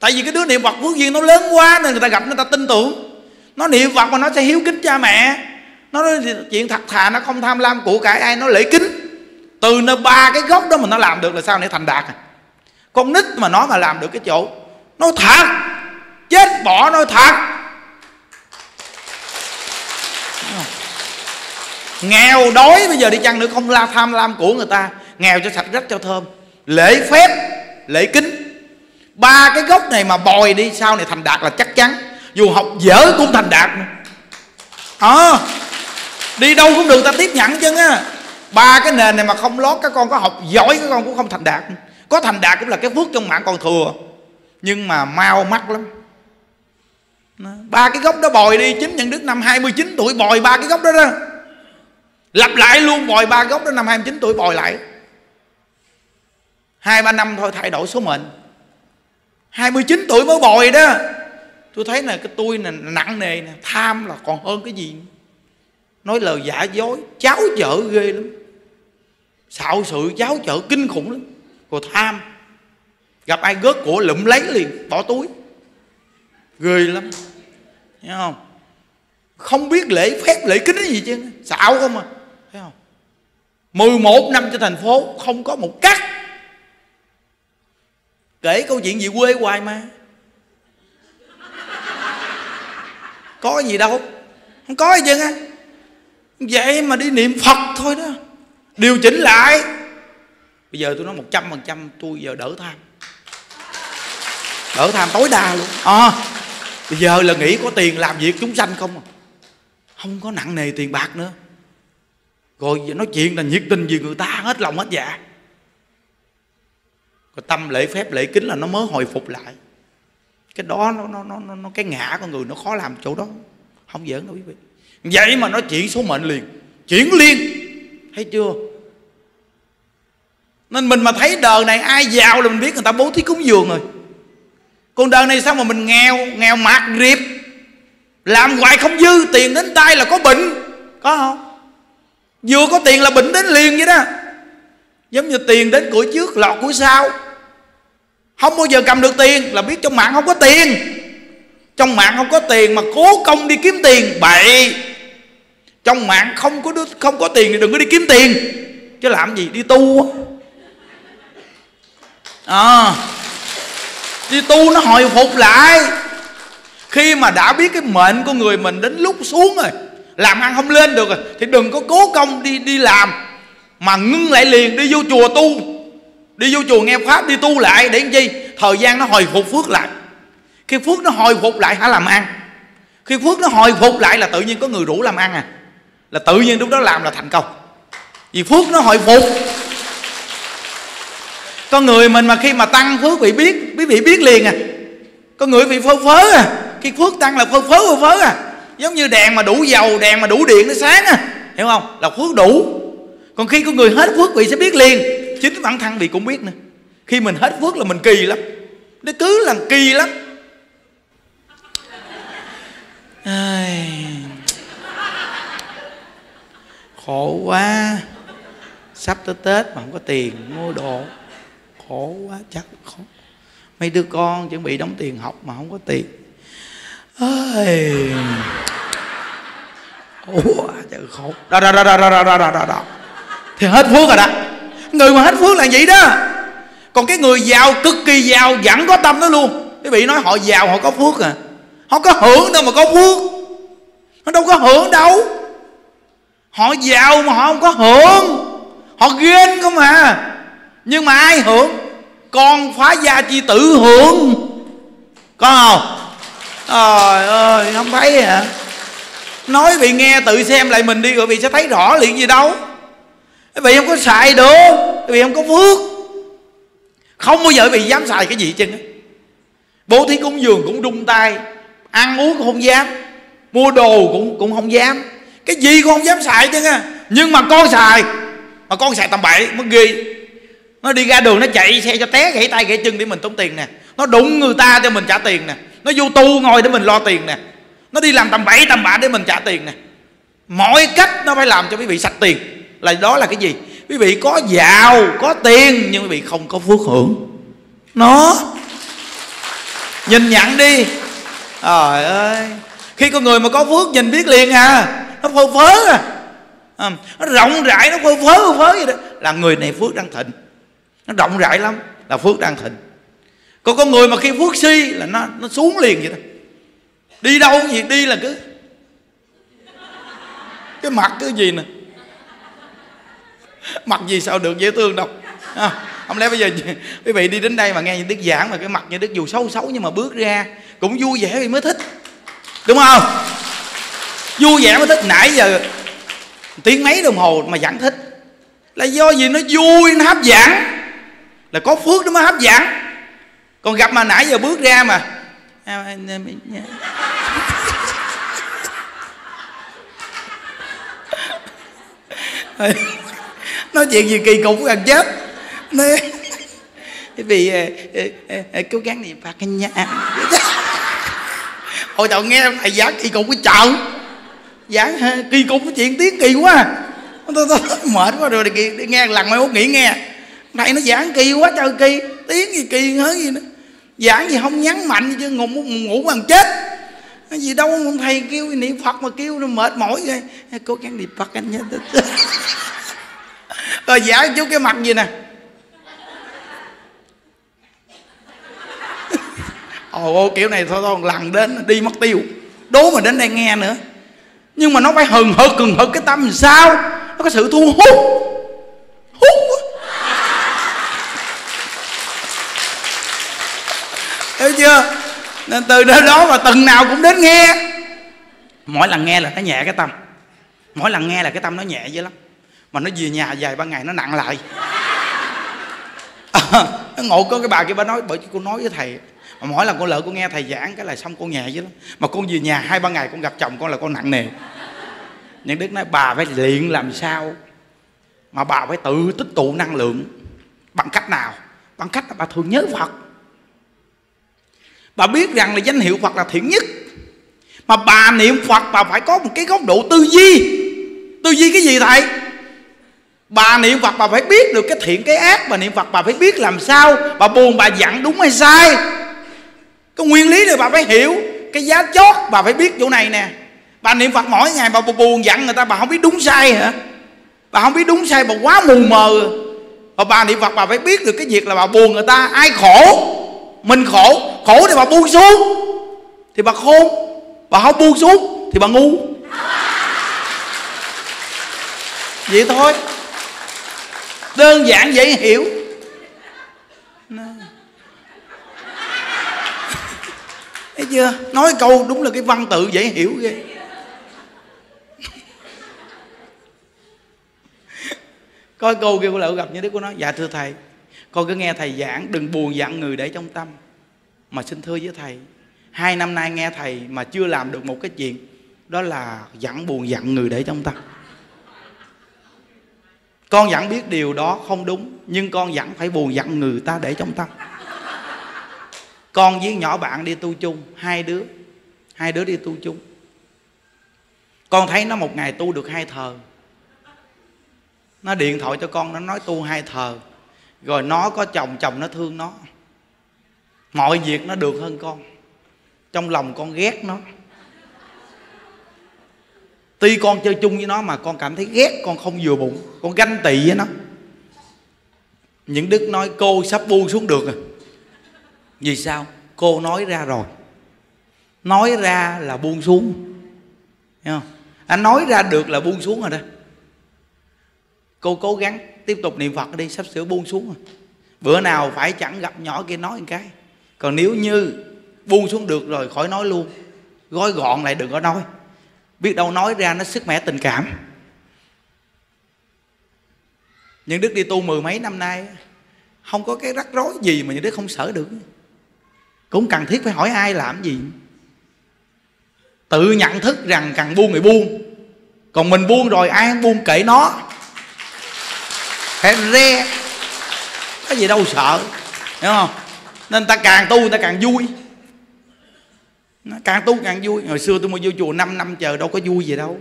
Tại vì cái đứa niệm phật phước duyên nó lớn quá nên người ta gặp người ta tin tưởng. Nó niệm phật mà nó sẽ hiếu kính cha mẹ. Nó nói chuyện thật thà, nó không tham lam của cải ai, nó lễ kính từ nó ba cái gốc đó mà nó làm được là sao? Để thành đạt à. Con nít mà nó mà làm được cái chỗ nó thật chết bỏ nó thật nghèo đói bây giờ đi chăng nữa không la tham lam của người ta. Nghèo cho sạch rách cho thơm. Lễ phép lễ kính. Ba cái gốc này mà bồi đi sau này thành đạt là chắc chắn. Dù học dở cũng thành đạt à, đi đâu cũng được ta tiếp nhận chứ. á ba cái nền này mà không lót, các con có học giỏi, các con cũng không thành đạt. Có thành đạt cũng là cái phước trong mạng còn thừa. Nhưng mà mau mắt lắm. Ba cái gốc đó bồi đi, chính nhận đức năm 29 tuổi bồi ba cái gốc đó đó lặp lại luôn bồi ba gốc đó năm 29 tuổi bồi lại. Hai, ba năm thôi thay đổi số mệnh. 29 tuổi mới bồi đó. Tôi thấy là cái tôi này nặng nề nè, tham là còn hơn cái gì nói lời giả dối, cháo chở ghê lắm. Xạo sự, cháo chở kinh khủng lắm. Rồi tham. Gặp ai gớt của lụm lấy liền, bỏ túi. Ghê lắm. Thấy không? Không biết lễ phép, lễ kính gì chứ. Xạo không à. Thấy không? 11 năm cho thành phố, không có một cắt kể câu chuyện gì quê hoài mà. Có gì đâu. Không có gì chứ. á vậy mà đi niệm phật thôi đó. Điều chỉnh lại. Bây giờ tôi nói một trăm phần trăm tôi giờ đỡ tham. Đỡ tham tối đa luôn. À, bây giờ là nghĩ có tiền làm việc chúng sanh không à? Không có nặng nề tiền bạc nữa. Rồi nói chuyện là nhiệt tình vì người ta hết lòng hết dạ. Rồi tâm lễ phép lễ kính là nó mới hồi phục lại. Cái đó nó nó nó nó cái ngã con người nó khó làm chỗ đó. Không giỡn đâu quý vị vậy mà nó chuyển số mệnh liền. Chuyển liền. Thấy chưa? Nên mình mà thấy đời này ai giàu là mình biết, người ta bố thí cúng dường rồi. Còn đời này sao mà mình nghèo nghèo mạt riệp? Làm hoài không dư, tiền đến tay là có bệnh. Có không? Vừa có tiền là bệnh đến liền vậy đó. Giống như tiền đến cửa trước, lọt cửa sau. Không bao giờ cầm được tiền, là biết trong mạng không có tiền trong mạng không có tiền mà cố công đi kiếm tiền bậy. Trong mạng không có không có tiền thì đừng có đi kiếm tiền. Chứ làm gì đi tu à, đi tu nó hồi phục lại. Khi mà đã biết cái mệnh của người mình đến lúc xuống rồi làm ăn không lên được rồi thì đừng có cố công đi đi làm. Mà ngưng lại liền đi vô chùa tu. Đi vô chùa nghe pháp đi tu lại để làm chi thời gian nó hồi phục phước lại khi phước nó hồi phục lại hả làm ăn? Khi phước nó hồi phục lại là tự nhiên có người rủ làm ăn à? Là tự nhiên lúc đó làm là thành công. Vì phước nó hồi phục. Con người mình mà khi mà tăng, phước bị biết quý vị biết liền à. Con người bị phơ phớ à. Khi phước tăng là phơ phớ phơ phớ à. Giống như đèn mà đủ dầu, đèn mà đủ điện nó sáng à. Hiểu không? Là phước đủ. Còn khi con người hết phước vị sẽ biết liền. Chính bản thân vị cũng biết nữa. Khi mình hết phước là mình kỳ lắm. Nó cứ là kỳ lắm. Ai... khổ quá. Sắp tới tết mà không có tiền mua đồ. Khổ quá, chắc khổ. Mấy đứa con chuẩn bị đóng tiền học mà không có tiền. Ơi ủa trời khổ. Đó đó đó đó đó đó đó đó đó. Thì hết phước rồi đó. Người mà hết phước là vậy đó. Còn cái người giàu, cực kỳ giàu, vẫn có tâm đó luôn. Quý vị nói họ giàu, họ có phước à họ có hưởng đâu mà có phước nó đâu có hưởng đâu. Họ giàu mà họ không có hưởng. Họ ghen không mà nhưng mà ai hưởng? Con phá gia chi tử hưởng. Con không? Trời ơi, không thấy hả? Nói bị nghe tự xem lại mình đi, rồi bị sẽ thấy rõ liền gì đâu. Quý vị không có xài được quý vị không có phước không bao giờ bị dám xài cái gì chân bố thí cúng dường cũng đung tay ăn uống cũng không dám. Mua đồ cũng cũng không dám. Cái gì cũng không dám xài chứ nha. Nhưng mà con xài. Mà con xài tầm bậy mới ghi. Nó đi ra đường, nó chạy xe cho té gãy tay gãy chân để mình tốn tiền nè. Nó đụng người ta cho mình trả tiền nè. Nó vô tu ngồi để mình lo tiền nè. Nó đi làm tầm bậy, tầm bạ để mình trả tiền nè. Mọi cách nó phải làm cho quý vị sạch tiền. Là đó là cái gì? Quý vị có giàu, có tiền, nhưng quý vị không có phước hưởng. Nó. Nhìn nhận đi trời ơi. Khi con người mà có phước nhìn biết liền à. Nó phơ phớ à, à nó rộng rãi nó phơ phớ phơ phớ vậy đó. Là người này phước đang thịnh. Nó rộng rãi lắm là phước đang thịnh. Còn con người mà khi phước si là nó nó xuống liền vậy đó. Đi đâu gì đi là cứ cái mặt cái gì nè? Mặt gì sao được dễ thương đâu. À, không lẽ bây giờ *laughs* quý vị đi đến đây mà nghe những đức giảng mà cái mặt như đức dù xấu xấu nhưng mà bước ra cũng vui vẻ thì mới thích. Đúng không? Vui vẻ mới thích. Nãy giờ tiếng mấy đồng hồ mà vẫn thích. Là do gì? Nó vui, nó hấp dẫn. Là có phước nó mới hấp dẫn. Còn gặp mà nãy giờ bước ra mà *laughs* nói chuyện gì kỳ cục gần chết nói vì ờ, ờ, ờ, cố gắng niệm phật anh nha hồi đầu nghe thầy giảng kỳ cục cái chợ giảng kỳ cục cái chuyện tiếng kỳ quá. Tôi, tôi, tôi mệt quá rồi đi, đi nghe lần mai út nghỉ nghe. Thầy nó giảng kỳ quá trời kỳ. Tiếng gì kỳ hơn gì nữa. Giảng gì không nhắn mạnh chứ ngủ ngủ bằng chết. Cái gì đâu ông thầy kêu niệm phật mà kêu nó mệt mỏi rồi cố gắng niệm phật anh nhé. Rồi giảng chú cái mặt gì nè. Ồ kiểu này thôi thôi lần đến đi mất tiêu. Đố mà đến đây nghe nữa. Nhưng mà nó phải hừng hực hừng hực cái tâm làm sao? Nó có sự thu hút. Hút hiểu chưa? Nên từ nơi đó mà từng nào cũng đến nghe. Mỗi lần nghe là nó nhẹ cái tâm. Mỗi lần nghe là cái tâm nó nhẹ dữ lắm. Mà nó về nhà vài ba ngày nó nặng lại. À, *laughs* nó ngộ có cái bà kia bà nói bởi cô nói với thầy mà mỗi lần con lỡ con nghe thầy giảng cái là xong con nhẹ chứ. Lắm mà con về nhà hai ba ngày con gặp chồng con là con nặng nề. Những đức nói, bà phải luyện làm sao? Mà bà phải tự tích tụ năng lượng. Bằng cách nào? Bằng cách là bà thường nhớ phật. Bà biết rằng là danh hiệu phật là thiện nhất. Mà bà niệm phật, bà phải có một cái góc độ tư duy. Tư duy cái gì thầy? Bà niệm phật, bà phải biết được cái thiện, cái ác. Bà niệm phật, bà phải biết làm sao. Bà buồn, bà dặn đúng hay sai? Cái nguyên lý này bà phải hiểu. Cái giá chót bà phải biết chỗ này nè. Bà niệm phật mỗi ngày bà buồn dặn người ta, bà không biết đúng sai hả? Bà không biết đúng sai, bà quá mù mờ. Và bà niệm phật bà phải biết được cái việc là bà buồn người ta, ai khổ? Mình khổ. Khổ thì bà buông xuống. Thì bà khôn. Bà không buông xuống thì bà ngu. Vậy thôi. Đơn giản dễ hiểu. Thấy chưa? Nói câu đúng là cái văn tự dễ hiểu ghê. Coi câu kêu lại gặp như đức của nó. Dạ thưa thầy. Con cứ nghe thầy giảng, đừng buồn dặn người để trong tâm, mà xin thưa với thầy. Hai năm nay nghe thầy mà chưa làm được một cái chuyện, đó là dặn buồn dặn người để trong tâm. Con vẫn biết điều đó không đúng, nhưng con vẫn phải buồn dặn người ta để trong tâm con với nhỏ bạn đi tu chung, hai đứa hai đứa đi tu chung. Con thấy nó một ngày tu được hai thờ. Nó điện thoại cho con, nó nói tu hai thờ. Rồi nó có chồng chồng nó thương nó. Mọi việc nó được hơn con. Trong lòng con ghét nó. Tuy con chơi chung với nó mà con cảm thấy ghét, con không vừa bụng. Con ganh tị với nó. Những đức nói, cô sắp buông xuống được rồi vì sao? Cô nói ra rồi. Nói ra là buông xuống. Thấy không? Anh nói ra được là buông xuống rồi đó. Cô cố gắng tiếp tục niệm phật đi, sắp sửa buông xuống rồi. Bữa nào phải chẳng gặp nhỏ kia nói một cái. Còn nếu như buông xuống được rồi, khỏi nói luôn. Gói gọn lại đừng có nói. Biết đâu nói ra nó sức mẻ tình cảm. Những đức đi tu mười mấy năm nay, không có cái rắc rối gì mà những đức không sợ được cũng cần thiết phải hỏi ai làm gì. Tự nhận thức rằng cần buông thì buông. Còn mình buông rồi, ai buông kệ nó? Phải re. Có gì đâu sợ, hiểu không? Nên ta càng tu ta càng vui. Càng tu càng vui. Hồi xưa tôi mới vô chùa 5 năm chờ đâu có vui gì đâu.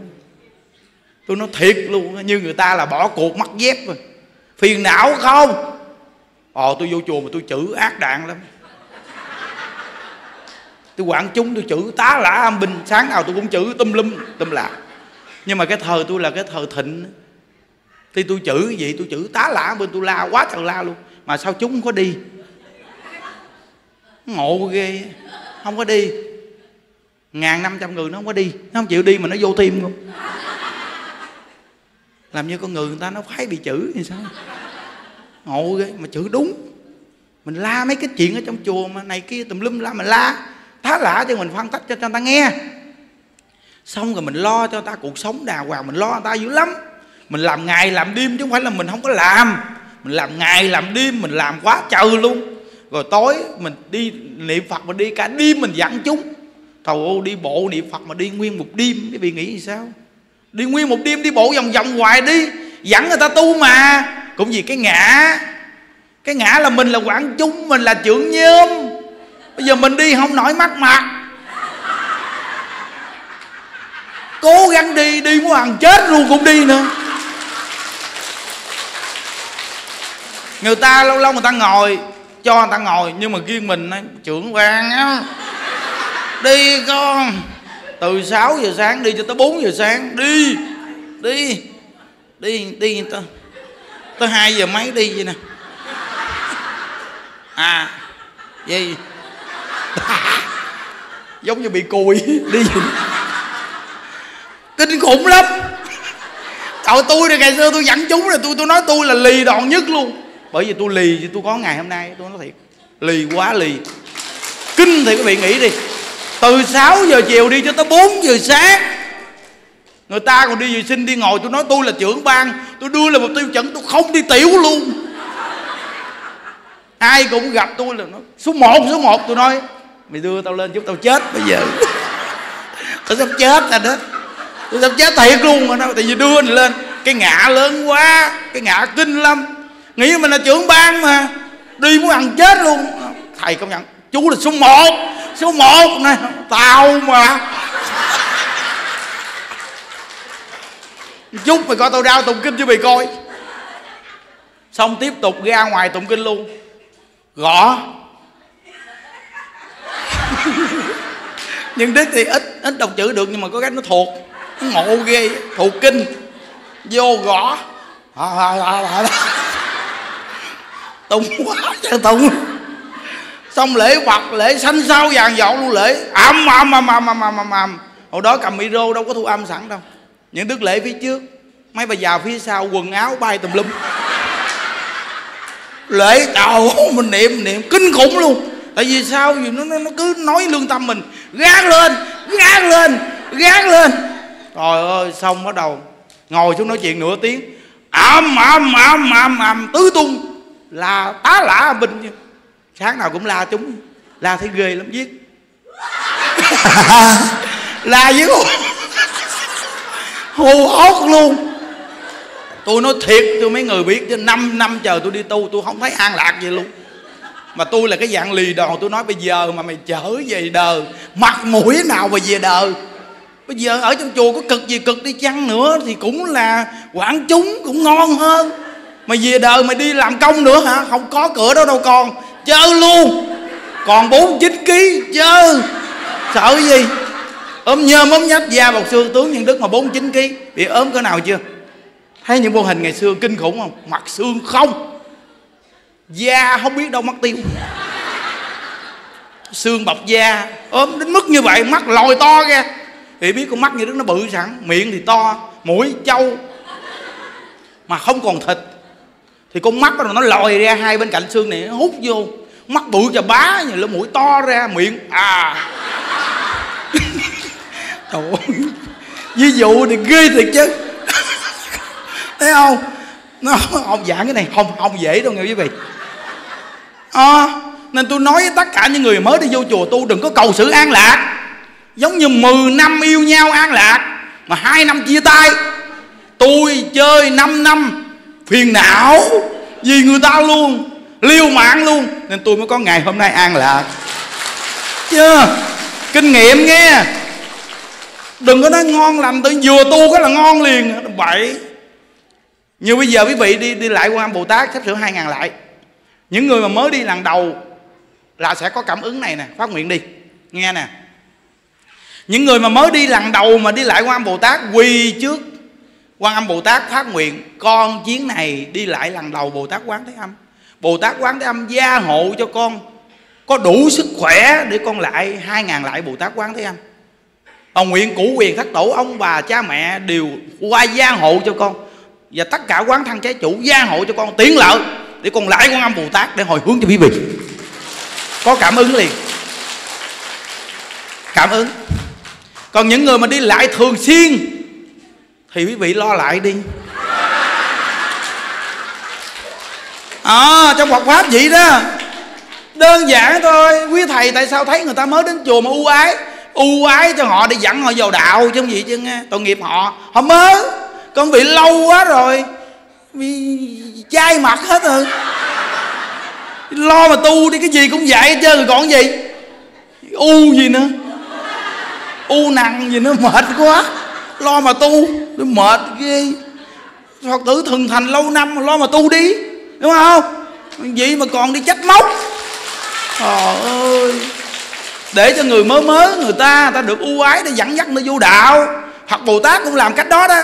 Tôi nói thiệt luôn như người ta là bỏ cuộc mắc dép rồi. Phiền não không? Ồ, tôi vô chùa mà tôi chữ ác đạn lắm tôi quảng chúng tôi chữ tá lả âm binh, sáng nào tôi cũng chữ tum lum tum lạ. Nhưng mà cái thời tôi là cái thời thịnh. Thì tôi chữ vậy tôi chữ tá lả bên tôi la quá trời la luôn. Mà sao chúng không có đi? Ngộ ghê. Không có đi. Ngàn năm trăm người nó không có đi. Nó không chịu đi mà nó vô tim không làm như con người người ta nó phải bị chữ thì sao? Ngộ ghê. Mà chữ đúng. Mình la mấy cái chuyện ở trong chùa mà này kia tùm lum la mình la thá lạ cho mình phân tích cho, cho người ta nghe. Xong rồi mình lo cho ta cuộc sống đàng hoàng mình lo người ta dữ lắm. Mình làm ngày làm đêm chứ không phải là mình không có làm. Mình làm ngày làm đêm mình làm quá trời luôn. Rồi tối mình đi niệm phật mình đi cả đêm mình dặn chúng. Thầu ô đi bộ niệm phật mà đi nguyên một đêm cái vị nghĩ sao? Đi nguyên một đêm đi bộ vòng vòng hoài đi. Dẫn người ta tu mà. Cũng vì cái ngã. Cái ngã là mình là quản chúng mình là trưởng nhóm bây giờ mình đi không nổi mắt mặt cố gắng đi đi muốn ăn chết luôn cũng đi nữa. Người ta lâu lâu người ta ngồi, cho người ta ngồi, nhưng mà riêng mình trưởng quan á. Đi con, từ 6 giờ sáng đi cho tới 4 giờ sáng, đi đi đi đi tới tới hai giờ mấy đi vậy nè. À gì *laughs* giống như bị cùi. Đi. Kinh khủng lắm. Cậu tôi thì ngày xưa tôi dẫn chúng rồi tôi tôi nói tôi là lì đòn nhất luôn. Bởi vì tôi lì thì tôi có ngày hôm nay, tôi nói thiệt, lì quá lì. Kinh thì quý vị nghĩ đi, từ 6 giờ chiều đi cho tới 4 giờ sáng, người ta còn đi vệ sinh, đi ngồi, tôi nói tôi là trưởng ban, tôi đưa là một tiêu chuẩn, tôi không đi tiểu luôn. Ai cũng gặp tôi là nó, số 1 số 1 tôi nói mày đưa tao lên chút tao chết. Bây giờ tao sắp chết rồi đó. Tôi sắp chết thiệt luôn mà đâu, tại vì đưa này lên. Cái ngã lớn quá, cái ngã kinh lắm. Nghĩ mình là trưởng ban mà, đi muốn ăn chết luôn. Thầy công nhận, chú là số 1 số 1 này tao mà. Chút mày coi tao đau tụng kinh cho mày coi. Xong tiếp tục ra ngoài tụng kinh luôn. Gõ. Nhưng đức thì ít ít đọc chữ được nhưng mà có cái nó thuộc. Nó ngộ ghê, thuộc kinh. Vô gõ. Tùng quá trời tùng. Xong lễ phật lễ xanh sao, vàng dọn luôn lễ. Ầm ầm ầm ầm ầm ầm ầm hồi đó cầm micro đâu có thu âm sẵn đâu. Những đức lễ phía trước, mấy bà già phía sau, quần áo bay tùm lum. Lễ đầu mình niệm niệm kinh khủng luôn tại vì sao? Vì nó, nó nó cứ nói lương tâm mình. Gác lên gác lên gác lên. Trời ơi xong bắt đầu. Ngồi xuống nói chuyện nửa tiếng. Ầm ầm ầm ầm ầm tứ tung. Là tá lả bình sáng nào cũng la chúng. La thấy ghê lắm giết. *laughs* La giết *laughs* hù. Hốt luôn. Tôi nói thiệt cho mấy người biết chứ. Năm năm chờ tôi đi tu tôi không thấy an lạc gì luôn mà tôi là cái dạng lì đòn tôi nói bây giờ mà mày trở về đời, mặt mũi nào mà về đời? Bây giờ ở trong chùa có cực gì cực đi chăng nữa thì cũng là quản chúng cũng ngon hơn. Mày về đời mày đi làm công nữa hả? Không có cửa đó đâu con. Chơi luôn. Còn bốn chín ký chơi sợ cái gì? Ốm nhơm ốm nhách, da bọc xương, tướng nhân đức mà bốn chín ký. Bị ốm cỡ nào chưa? Thấy những mô hình ngày xưa kinh khủng không? Mặt xương không da không biết đâu mất tiêu. Xương bọc da, ốm đến mức như vậy, mắt lồi to ra. Thì biết con mắt như đức nó bự sẵn, miệng thì to, mũi trâu, mà không còn thịt. Thì con mắt nó lòi ra hai bên cạnh xương này, nó hút vô. Mắt bự chà bá như lỗ mũi to ra, miệng à. *laughs* Trời ơi, ví dụ thì ghê thiệt chứ. *laughs* Thấy không? Nó không giảng cái này không không dễ đâu nghe quý vị à, nên tôi nói với tất cả những người mới đi vô chùa tu đừng có cầu sự an lạc. Giống như 10 năm yêu nhau an lạc mà hai năm chia tay. Tôi chơi 5 năm phiền não vì người ta luôn liêu mạng luôn nên tôi mới có ngày hôm nay an lạc. Chưa kinh nghiệm nghe. Đừng có nói ngon lành tự vừa tu cái là ngon liền. Bậy. Như bây giờ quý vị đi đi lại quan âm bồ tát sắp sửa hai ngàn lại những người mà mới đi lần đầu là sẽ có cảm ứng này nè, phát nguyện đi. Nghe nè. Những người mà mới đi lần đầu mà đi lại quan âm bồ tát, quỳ trước quan âm bồ tát phát nguyện, con chuyến này đi lại lần đầu bồ tát quán thế âm. Bồ tát quán thế âm gia hộ cho con, có đủ sức khỏe để con lại hai ngàn lại bồ tát quán thế âm. Ông nguyện cũ quyền thất tổ, ông bà cha mẹ đều qua gia hộ cho con. Và tất cả quán thân trái chủ gia hộ cho con tiến lợi để con lãi quan âm bồ tát để hồi hướng cho quý vị. Có cảm ứng liền. Cảm ứng. Còn những người mà đi lại thường xuyên, thì quý vị lo lại đi. À trong Phật pháp vậy đó. Đơn giản thôi. Quý thầy tại sao thấy người ta mới đến chùa mà ưu ái? Ưu ái cho họ để dẫn họ vào đạo chứ không gì chứ nghe. Tội nghiệp họ. Họ mới. Con bị lâu quá rồi chai mặt hết rồi. Lo mà tu đi, cái gì cũng vậy hết trơn rồi còn gì? U gì nữa? U nặng gì nữa, mệt quá. Lo mà tu mệt ghê. Phật tử thường thành lâu năm mà lo mà tu đi, đúng không? Vậy mà còn đi trách móc. Trời ơi. Để cho người mới mới, người ta người ta được ưu ái để dẫn dắt nó vô đạo. Hoặc bồ tát cũng làm cách đó đó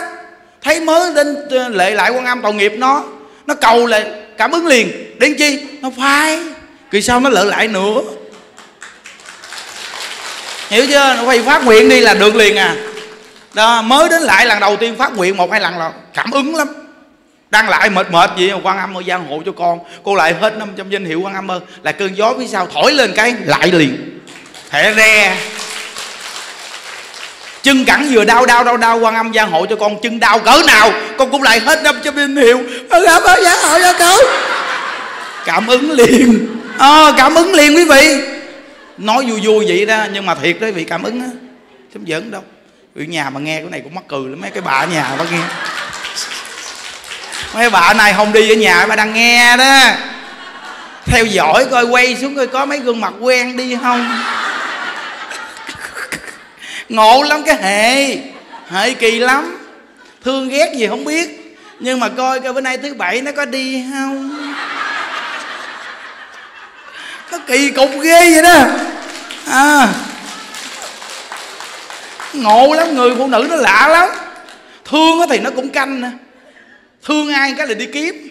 thấy mới đến ờ, lệ lại quan âm tội nghiệp nó. Nó cầu lại cảm ứng liền. Đến chi? Nó phai kỳ sau nó lỡ lại nữa. Hiểu chưa? Nó phải phát nguyện đi là được liền à. Đó, mới đến lại lần đầu tiên phát nguyện một hai lần là cảm ứng lắm. Đang lại mệt mệt gì mà quan âm ơi gian hộ cho con. Cô lại hết 500 danh hiệu quan âm ơi. Là cơn gió phía sau thổi lên cái, lại liền. Thẻ re chân cẳng vừa đau đau đau đau quan âm gia hộ cho con. Chân đau cỡ nào con cũng lại hết năm trăm linh hiệu ơn gia hộ cho con cảm ứng liền. À, cảm ứng liền quý vị. Nói vui vui vậy đó nhưng mà thiệt đó vị cảm ứng á. Không giỡn đâu. Ở nhà mà nghe cái này cũng mắc cười lắm mấy cái bà ở nhà bà nghe. Mấy bà này không đi ở nhà bà đang nghe đó. Theo dõi coi quay xuống coi có mấy gương mặt quen đi không? Ngộ lắm cái hệ hệ kỳ lắm. Thương ghét gì không biết. Nhưng mà coi coi bữa nay thứ bảy nó có đi không? Nó kỳ cục ghê vậy đó. À. Ngộ lắm, người phụ nữ nó lạ lắm. Thương thì nó cũng canh nè. Thương ai cái là đi kiếm.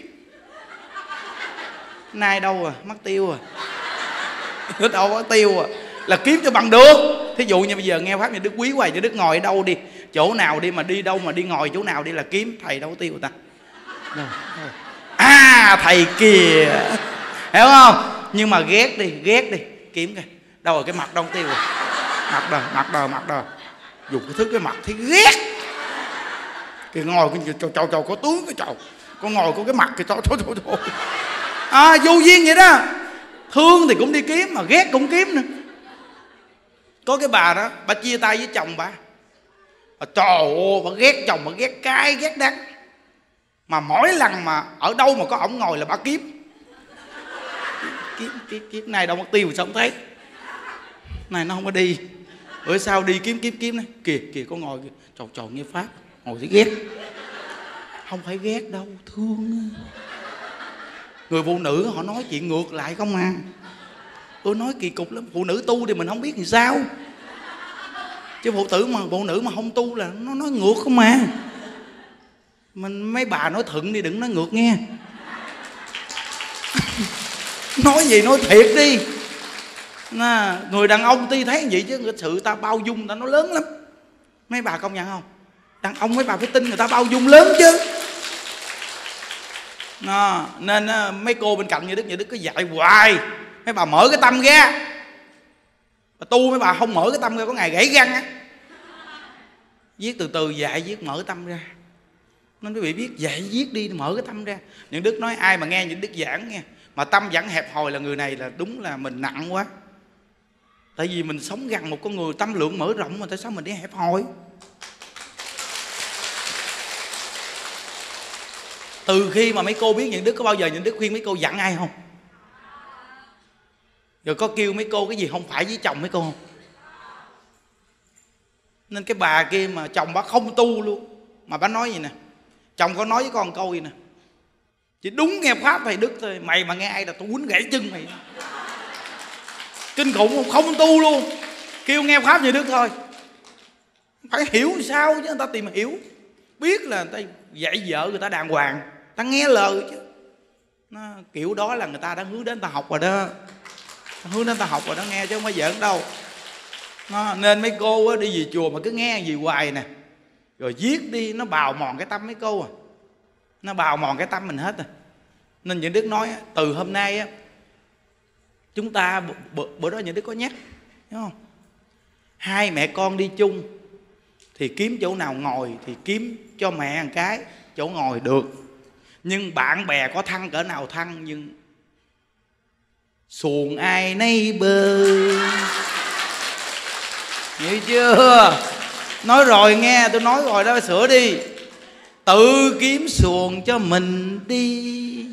Nay đâu à? Mất tiêu à? Đâu mất tiêu à? Là kiếm cho bằng được. Thí dụ như bây giờ nghe pháp nhà đức quý hoài nhà đức ngồi ở đâu đi, chỗ nào đi mà đi đâu mà đi ngồi, chỗ nào đi là kiếm. Thầy đâu có tiêu ta. À thầy kìa. Hiểu không? Nhưng mà ghét đi ghét đi. Kiếm kìa đâu rồi cái mặt đâu tiêu rồi? Mặt đời mặt đời mặt đời dùng cái thứ cái mặt thấy ghét. Kìa ngồi cái chầu chầu chầu có tướng cái chầu con ngồi có cái mặt cái thôi thôi thôi thôi. À vô duyên vậy đó. Thương thì cũng đi kiếm mà ghét cũng kiếm nữa có cái bà đó, bà chia tay với chồng bà. Bà trời ơi bà ghét chồng, bà ghét cái, ghét đắng. Mà mỗi lần mà ở đâu mà có ổng ngồi là bà kiếm. Kiếm kiếm kiếm, này đâu mất tiêu sao không thấy. Này, nó không có đi. Bữa sau đi kiếm kiếm kiếm này. Kìa kìa, có ngồi kìa. Trầu trầu nghe pháp. Ngồi thấy ghét. Không phải ghét đâu, thương. Người phụ nữ họ nói chuyện ngược lại không à tôi nói kỳ cục lắm phụ nữ tu thì mình không biết làm sao. Chứ phụ tử mà phụ nữ mà không tu là nó nói ngược không mà mình mấy bà nói thuận đi đừng nói ngược nghe. *laughs* Nói gì nói thiệt đi. À, người đàn ông tuy thấy vậy chứ cái sự ta bao dung ta nó lớn lắm. Mấy bà công nhận không? Đàn ông mấy bà phải tin người ta bao dung lớn chứ. À, nên à, mấy cô bên cạnh như đức như đức cứ dạy hoài mấy bà mở cái tâm ra. Bà tu mấy bà không mở cái tâm ra, có ngày gãy răng á. Viết từ từ, dạy viết, mở cái tâm ra. Nên quý vị biết, dạy viết đi, mở cái tâm ra. Những đức nói, ai mà nghe những đức giảng nghe, mà tâm vẫn hẹp hòi là người này là đúng là mình nặng quá. Tại vì mình sống gần một con người, tâm lượng mở rộng mà tại sao mình đi hẹp hòi? Từ khi mà mấy cô biết những đức, có bao giờ những đức khuyên mấy cô dặn ai không? Rồi có kêu mấy cô cái gì không phải với chồng mấy cô không? Nên cái bà kia mà chồng bà không tu luôn. Mà bà nói gì nè? Chồng có nói với con câu gì nè? Chỉ đúng nghe pháp thầy đức thôi. Mày mà nghe ai là tôi quýnh gãy chân mày. Kinh khủng không? Không tu luôn. Kêu nghe pháp thầy đức thôi. Phải hiểu sao chứ người ta tìm hiểu. Biết là người ta dạy vợ người ta đàng hoàng. Ta nghe lời chứ. Nó, kiểu đó là người ta đã hướng đến ta học rồi đó hướng đến ta học rồi đó nghe chứ không phải giỡn đâu. Nó, nên mấy cô á, đi về chùa mà cứ nghe gì hoài nè. Rồi viết đi nó bào mòn cái tâm mấy cô à. Nó bào mòn cái tâm mình hết à. Nên những đức nói từ hôm nay á chúng ta bữa, bữa đó những đức có nhắc đúng không? Hai mẹ con đi chung thì kiếm chỗ nào ngồi thì kiếm cho mẹ một cái chỗ ngồi được. Nhưng bạn bè có thăng cỡ nào thăng nhưng xuồng ai nấy bơ. Hiểu chưa? Nói rồi, nghe, tôi nói rồi đó sửa đi. Tự kiếm xuồng cho mình đi.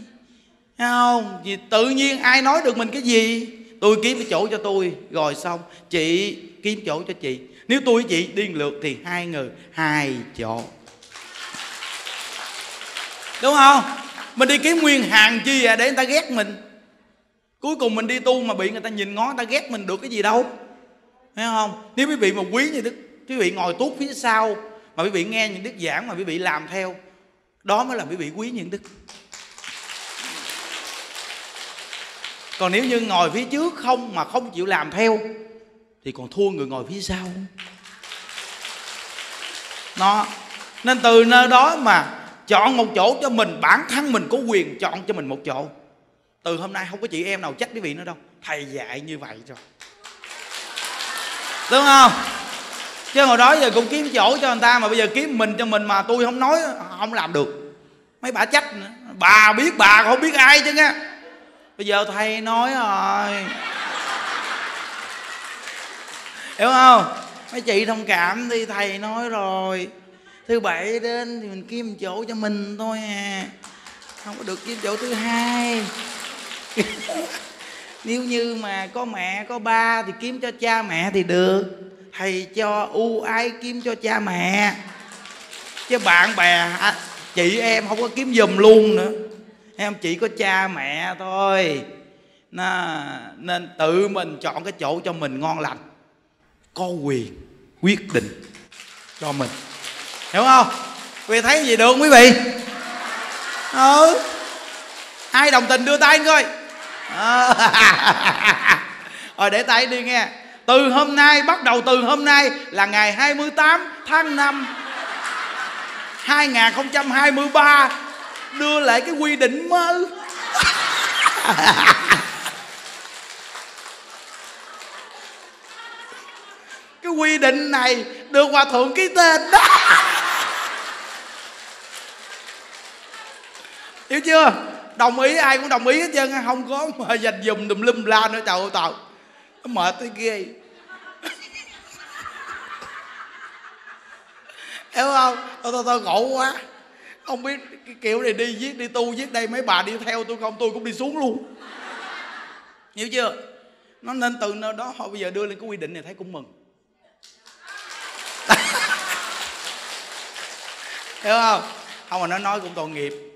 Thấy không, vì tự nhiên ai nói được mình cái gì? Tôi kiếm cái chỗ cho tôi, rồi xong. Chị kiếm chỗ cho chị. Nếu tôi với chị điên lượt thì hai người, hai chỗ. Đúng không? Mình đi kiếm nguyên hàng chi à để người ta ghét mình? Cuối cùng mình đi tu mà bị người ta nhìn ngó, người ta ghét mình được cái gì đâu. Thấy không? Nếu quý vị mà quý như đức, quý vị ngồi tuốt phía sau mà quý vị nghe những đức giảng mà quý vị làm theo, đó mới là quý vị quý những đức. Còn nếu như ngồi phía trước không mà không chịu làm theo, thì còn thua người ngồi phía sau. Nó nên từ nơi đó mà chọn một chỗ cho mình, bản thân mình có quyền chọn cho mình một chỗ từ hôm nay không có chị em nào trách quý vị nữa đâu. Thầy dạy như vậy rồi đúng không? Chứ hồi đó giờ cũng kiếm chỗ cho người ta mà bây giờ kiếm mình cho mình mà tôi không nói, không làm được. Mấy bà trách nữa. Bà biết, bà không biết ai chứ nghe bây giờ thầy nói rồi. Hiểu không? Mấy chị thông cảm đi, thầy nói rồi. Thứ bảy đến thì mình kiếm chỗ cho mình thôi à. Không có được kiếm chỗ thứ hai. *laughs* nếu như mà có mẹ có ba thì kiếm cho cha mẹ thì được. Thầy cho ưu ái kiếm cho cha mẹ. Chứ bạn bè à, chị em không có kiếm giùm luôn nữa. Em chỉ có cha mẹ thôi. Nên tự mình chọn cái chỗ cho mình ngon lành. Có quyền quyết định cho mình. Hiểu không? Quý vị thấy gì được không quý vị? Ừ. Ai đồng tình đưa tay coi. *laughs* rồi để tay đi nghe. Từ hôm nay, bắt đầu từ hôm nay là ngày 28 tháng 5 2023 đưa lại cái quy định mới. *laughs* Cái quy định này được hòa thượng ký tên đó. *laughs* Hiểu chưa? Đồng ý, ai cũng đồng ý hết trơn không có mà dành dùm tùm lum la nữa, trời ơi tàu nó mệt tới ghê. Hiểu không? Tôi tôi tôi ngộ quá. Không biết cái kiểu này đi viết, đi tu viết đây, mấy bà đi theo tôi không tôi cũng đi xuống luôn. Hiểu chưa? Nó nên từ nơi đó họ bây giờ đưa lên cái quy định này thấy cũng mừng. Hiểu không? Không, mà nó nói cũng tội nghiệp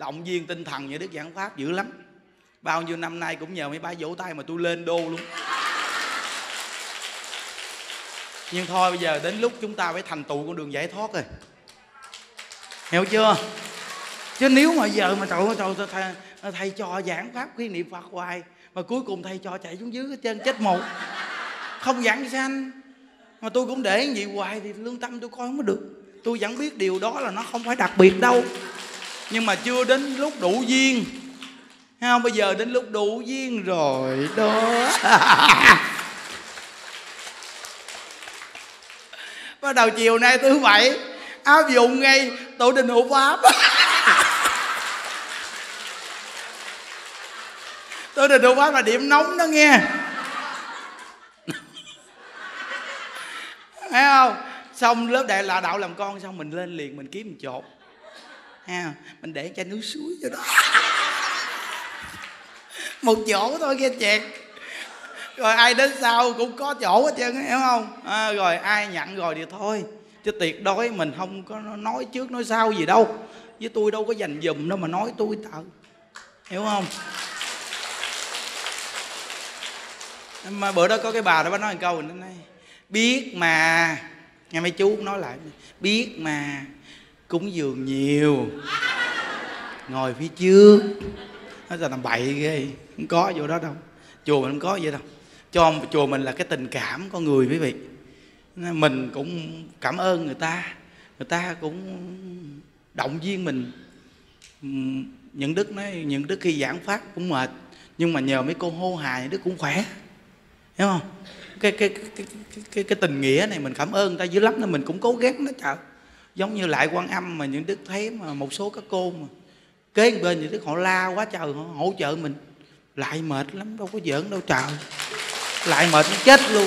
động viên tinh thần như đức giảng pháp dữ lắm. Bao nhiêu năm nay cũng nhờ mấy ba vỗ tay mà tôi lên đô luôn. Nhưng thôi bây giờ đến lúc chúng ta phải thành tựu con đường giải thoát rồi. Hiểu chưa? Chứ nếu mà giờ mà trời ơi trời thầy, thầy cho giảng pháp khi niệm phật hoài mà cuối cùng thầy cho chạy xuống dưới hết trơn chết một. Không giảng sanh mà tôi cũng để gì hoài thì lương tâm tôi coi không có được. Tôi vẫn biết điều đó là nó không phải đặc biệt đâu nhưng mà chưa đến lúc đủ duyên. Thấy không bây giờ đến lúc đủ duyên rồi đó. *laughs* Bắt đầu chiều nay thứ bảy, áp dụng ngay tổ đình hộ pháp. *laughs* Tổ đình hộ pháp là điểm nóng đó nghe. *laughs* Thấy không? Xong lớp đại là đạo làm con, xong mình lên liền, mình kiếm một chỗ ha mình để cho nước suối cho đó. *laughs* Một chỗ thôi nghe chẹt rồi ai đến sau cũng có chỗ hết trơn hiểu không? À, rồi ai nhận rồi thì thôi. Chứ tuyệt đối mình không có nói trước nói sau gì đâu. Với tôi đâu có dành dùm đâu mà nói tôi tợ hiểu không? Mà bữa đó có cái bà đó bà nói một câu này biết mà. Nghe mấy chú nói lại biết mà cúng dường nhiều. Ngồi phía trước. Nó là làm bậy ghê. Không có vô đó đâu. Chùa mình không có vậy đâu. Cho chùa mình là cái tình cảm con người quý vị. Mình cũng cảm ơn người ta. Người ta cũng động viên mình. Những đức nói những đức khi giảng pháp cũng mệt. Nhưng mà nhờ mấy cô hô hài đức cũng khỏe. Hiểu không? Cái cái cái cái cái, cái tình nghĩa này mình cảm ơn ta dữ lắm nên mình cũng cố gắng đó trời giống như lại quan âm mà những đức thấy mà một số các cô mà kế bên những đức họ la quá trời, họ hỗ trợ mình. Lại mệt lắm, đâu có giỡn đâu, trời. Lại mệt nó chết luôn.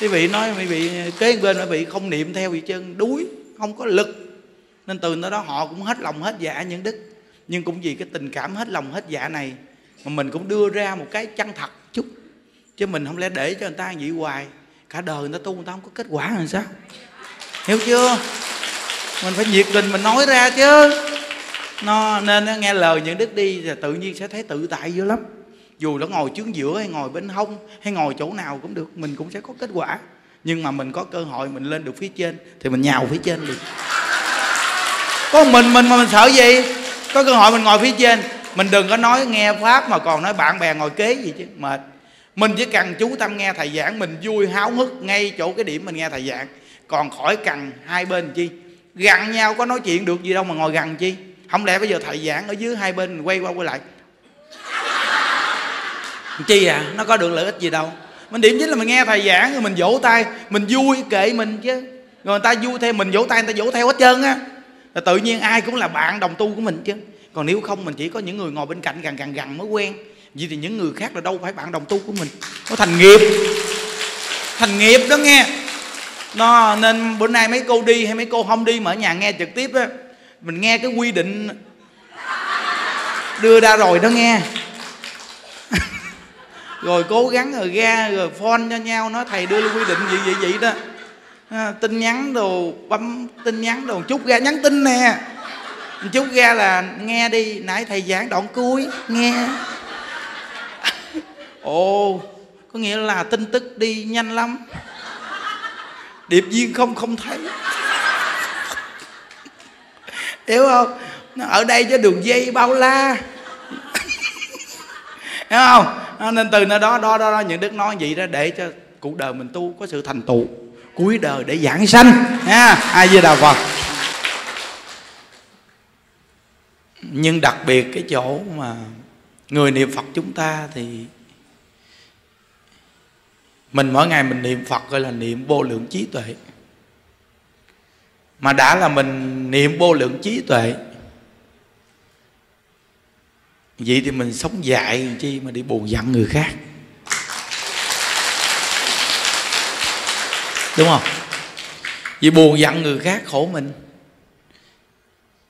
Quý vị nói quý vị kế bên quý vị không niệm theo vị chân đuối, không có lực. Nên từ đó họ cũng hết lòng hết dạ những đức. Nhưng cũng vì cái tình cảm hết lòng hết dạ này mà mình cũng đưa ra một cái chân thật chút. Chứ mình không lẽ để cho người ta vậy hoài. Cả đời người ta tu người ta không có kết quả làm sao hiểu chưa? Mình phải nhiệt tình mình nói ra chứ. Nó nên nó nghe lời những đức đi thì tự nhiên sẽ thấy tự tại dữ lắm. Dù nó ngồi trước giữa hay ngồi bên hông hay ngồi chỗ nào cũng được, mình cũng sẽ có kết quả. Nhưng mà mình có cơ hội mình lên được phía trên thì mình nhào phía trên được có mình mình mà mình sợ gì? Có cơ hội mình ngồi phía trên. Mình đừng có nói nghe pháp mà còn nói bạn bè ngồi kế gì chứ. Mệt. Mình chỉ cần chú tâm nghe thầy giảng, mình vui, háo hức ngay chỗ cái điểm mình nghe thầy giảng còn khỏi cần hai bên chi? Gần nhau có nói chuyện được gì đâu mà ngồi gần chi? Không lẽ bây giờ thầy giảng ở dưới hai bên quay qua quay lại? Chi à? Nó có được lợi ích gì đâu. Mình điểm chính là mình nghe thầy giảng rồi mình vỗ tay, mình vui kệ mình chứ. Rồi người ta vui theo mình vỗ tay, người ta vỗ theo hết trơn á. Rồi tự nhiên ai cũng là bạn đồng tu của mình chứ. Còn nếu không, mình chỉ có những người ngồi bên cạnh gần gần gần mới quen. Vì thì những người khác là đâu phải bạn đồng tu của mình. Nó thành nghiệp. Thành nghiệp đó nghe nó nên bữa nay mấy cô đi hay mấy cô không đi mà ở nhà nghe trực tiếp á mình nghe cái quy định. Đưa ra rồi đó nghe. *laughs* Rồi cố gắng rồi ra rồi phone cho nhau nói thầy đưa quy định gì vậy vậy đó. À, tin nhắn đồ bấm tin nhắn đồ chút ra nhắn tin nè. Chút ra là nghe đi nãy thầy giảng đoạn cuối nghe. *laughs* Ồ có nghĩa là tin tức đi nhanh lắm điệp viên không không thấy. Hiểu không? Ở đây cho đường dây bao la. Hiểu không? Nên từ nơi đó đó đó, đó những đức nói vậy đó để cho cuộc đời mình tu có sự thành tựu cuối đời để giảng sanh. Nha ai với đà phật? Nhưng đặc biệt cái chỗ mà người niệm phật chúng ta thì mình mỗi ngày mình niệm phật gọi là niệm vô lượng trí tuệ. Mà đã là mình niệm vô lượng trí tuệ, vậy thì mình sống dạy chi mà đi buồn giận người khác? Đúng không? Vì buồn giận người khác khổ mình.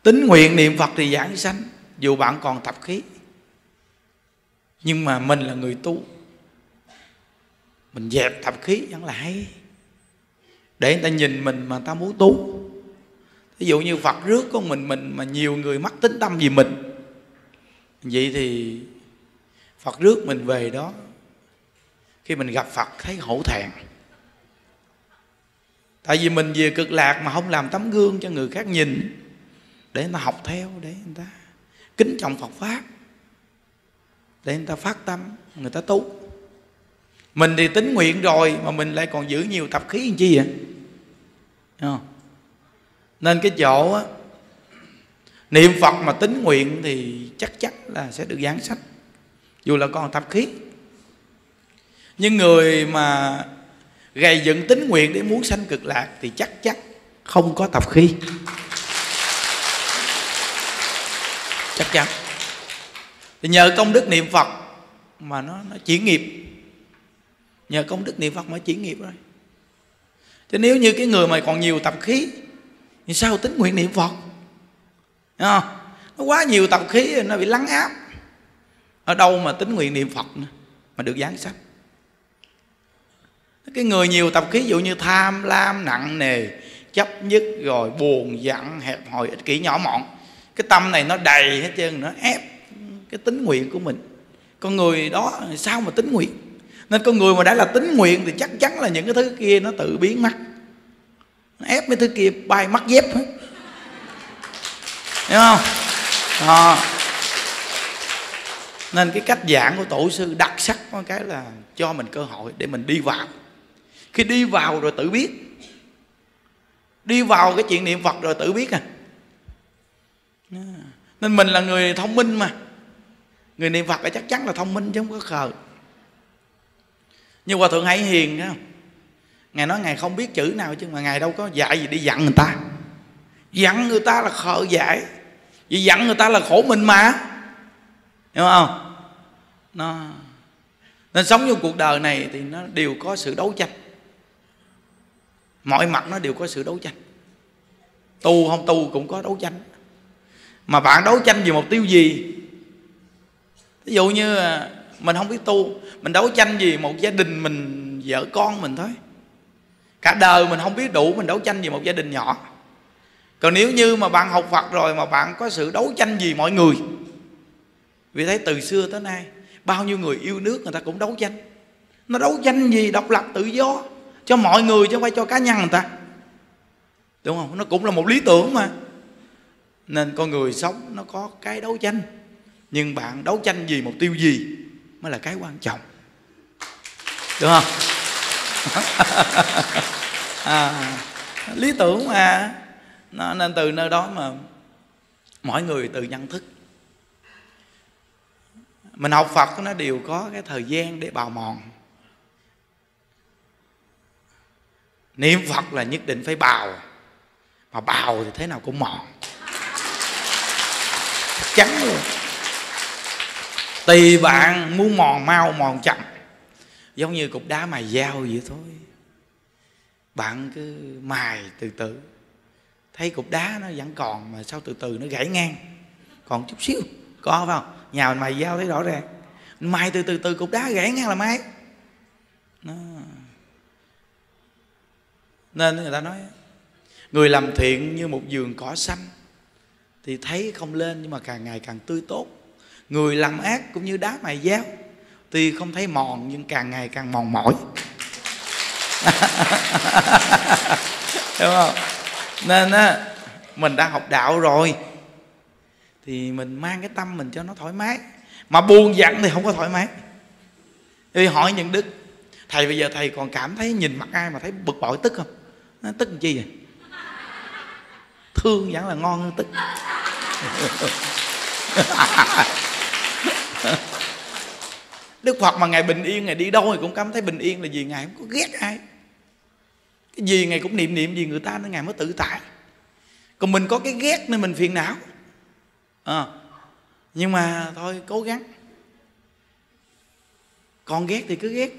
Tính nguyện niệm phật thì giảng sanh, dù bạn còn tập khí. Nhưng mà mình là người tu mình dẹp tập khí, vẫn là hay. Để người ta nhìn mình mà ta muốn tu. Ví dụ như phật rước con mình mình mà nhiều người mắc tính tâm vì mình. Vậy thì phật rước mình về đó, khi mình gặp phật thấy hổ thẹn. Tại vì mình về cực lạc mà không làm tấm gương cho người khác nhìn. Để người ta học theo, để người ta kính trọng phật pháp. Để người ta phát tâm, người ta tu mình thì tính nguyện rồi mà mình lại còn giữ nhiều tập khí làm chi vậy? Không? nên cái chỗ á, niệm phật mà tính nguyện thì chắc chắn là sẽ được giảng sách dù là còn tập khí. Nhưng người mà gầy dựng tính nguyện để muốn sanh cực lạc thì chắc chắn không có tập khí. Chắc chắn. Thì nhờ công đức niệm phật mà nó nó chuyển nghiệp nhờ công đức niệm phật mới chuyển nghiệp rồi. Chứ nếu như cái người mà còn nhiều tập khí thì sao tính nguyện niệm phật? Thấy không? nó quá nhiều tập khí nó bị lắng áp. Ở đâu mà tính nguyện niệm phật nữa, mà được giáng sanh? Cái người nhiều tập khí ví dụ như tham lam nặng nề chấp nhất rồi buồn giận hẹp hòi ích kỷ nhỏ mọn cái tâm này nó đầy hết trơn nó ép cái tính nguyện của mình. Con người đó sao mà tính nguyện? Nên con người mà đã là tính nguyện thì chắc chắn là những cái thứ kia nó tự biến mất. Nó ép mấy thứ kia bay mất dép hết. Hiểu không? À. nên cái cách giảng của tổ sư đặc sắc có cái là cho mình cơ hội để mình đi vào. Khi đi vào rồi tự biết. Đi vào cái chuyện niệm phật rồi tự biết à. Nên mình là người thông minh mà. Người niệm phật là chắc chắn là thông minh chứ không có khờ như hòa thượng hải hiền không ngài nói ngài không biết chữ nào chứ mà ngài đâu có dạy gì đi dặn người ta. Dặn người ta là khờ dạy vì dặn người ta là khổ mình mà. Hiểu không? Nó, nên sống trong cuộc đời này thì nó đều có sự đấu tranh. Mọi mặt nó đều có sự đấu tranh. Tu không tu cũng có đấu tranh. Mà bạn đấu tranh vì mục tiêu gì? Ví dụ như mình không biết tu. Mình đấu tranh gì một gia đình mình, vợ con mình thôi. Cả đời mình không biết đủ, mình đấu tranh vì một gia đình nhỏ. Còn nếu như mà bạn học phật rồi mà bạn có sự đấu tranh gì mọi người, vì thấy từ xưa tới nay, bao nhiêu người yêu nước người ta cũng đấu tranh. Nó đấu tranh gì độc lập tự do, cho mọi người chứ không phải cho cá nhân người ta. Đúng không? Nó cũng là một lý tưởng mà. Nên con người sống nó có cái đấu tranh. Nhưng bạn đấu tranh gì mục tiêu gì? Mới là cái quan trọng. Đúng không? *laughs* À, lý tưởng mà. Nó, nên từ nơi đó mà mọi người từ nhận thức. Mình học phật nó đều có cái thời gian để bào mòn. Niệm phật là nhất định phải bào mà bào thì thế nào cũng mòn. Chắc chắn luôn tùy bạn muốn mòn mau, mòn chậm. Giống như cục đá mài dao vậy thôi. Bạn cứ mài từ từ. Thấy cục đá nó vẫn còn mà sao từ từ nó gãy ngang? Còn chút xíu, có phải không? Nhà mình mài dao thấy rõ ràng. Mài từ từ từ cục đá gãy ngang là mấy nó nên người ta nói, người làm thiện như một vườn cỏ xanh thì thấy không lên nhưng mà càng ngày càng tươi tốt người làm ác cũng như đá mài dao. Tuy không thấy mòn, nhưng càng ngày càng mòn mỏi. *laughs* Đúng không? Nên á, mình đã học đạo rồi, thì mình mang cái tâm mình cho nó thoải mái. Mà buồn giận thì không có thoải mái. Thì hỏi những đức, thầy, bây giờ thầy còn cảm thấy nhìn mặt ai mà thấy bực bội tức không? Nó tức làm chi vậy? Thương vẫn là ngon hơn tức. *laughs* *laughs* Đức Phật mà Ngài bình yên Ngài đi đâu thì cũng cảm thấy bình yên là vì Ngài không có ghét ai. Cái gì Ngài cũng niệm niệm gì người ta nên Ngài mới tự tại. Còn mình có cái ghét nên mình phiền não. À, Nhưng mà thôi cố gắng. Còn ghét thì cứ ghét.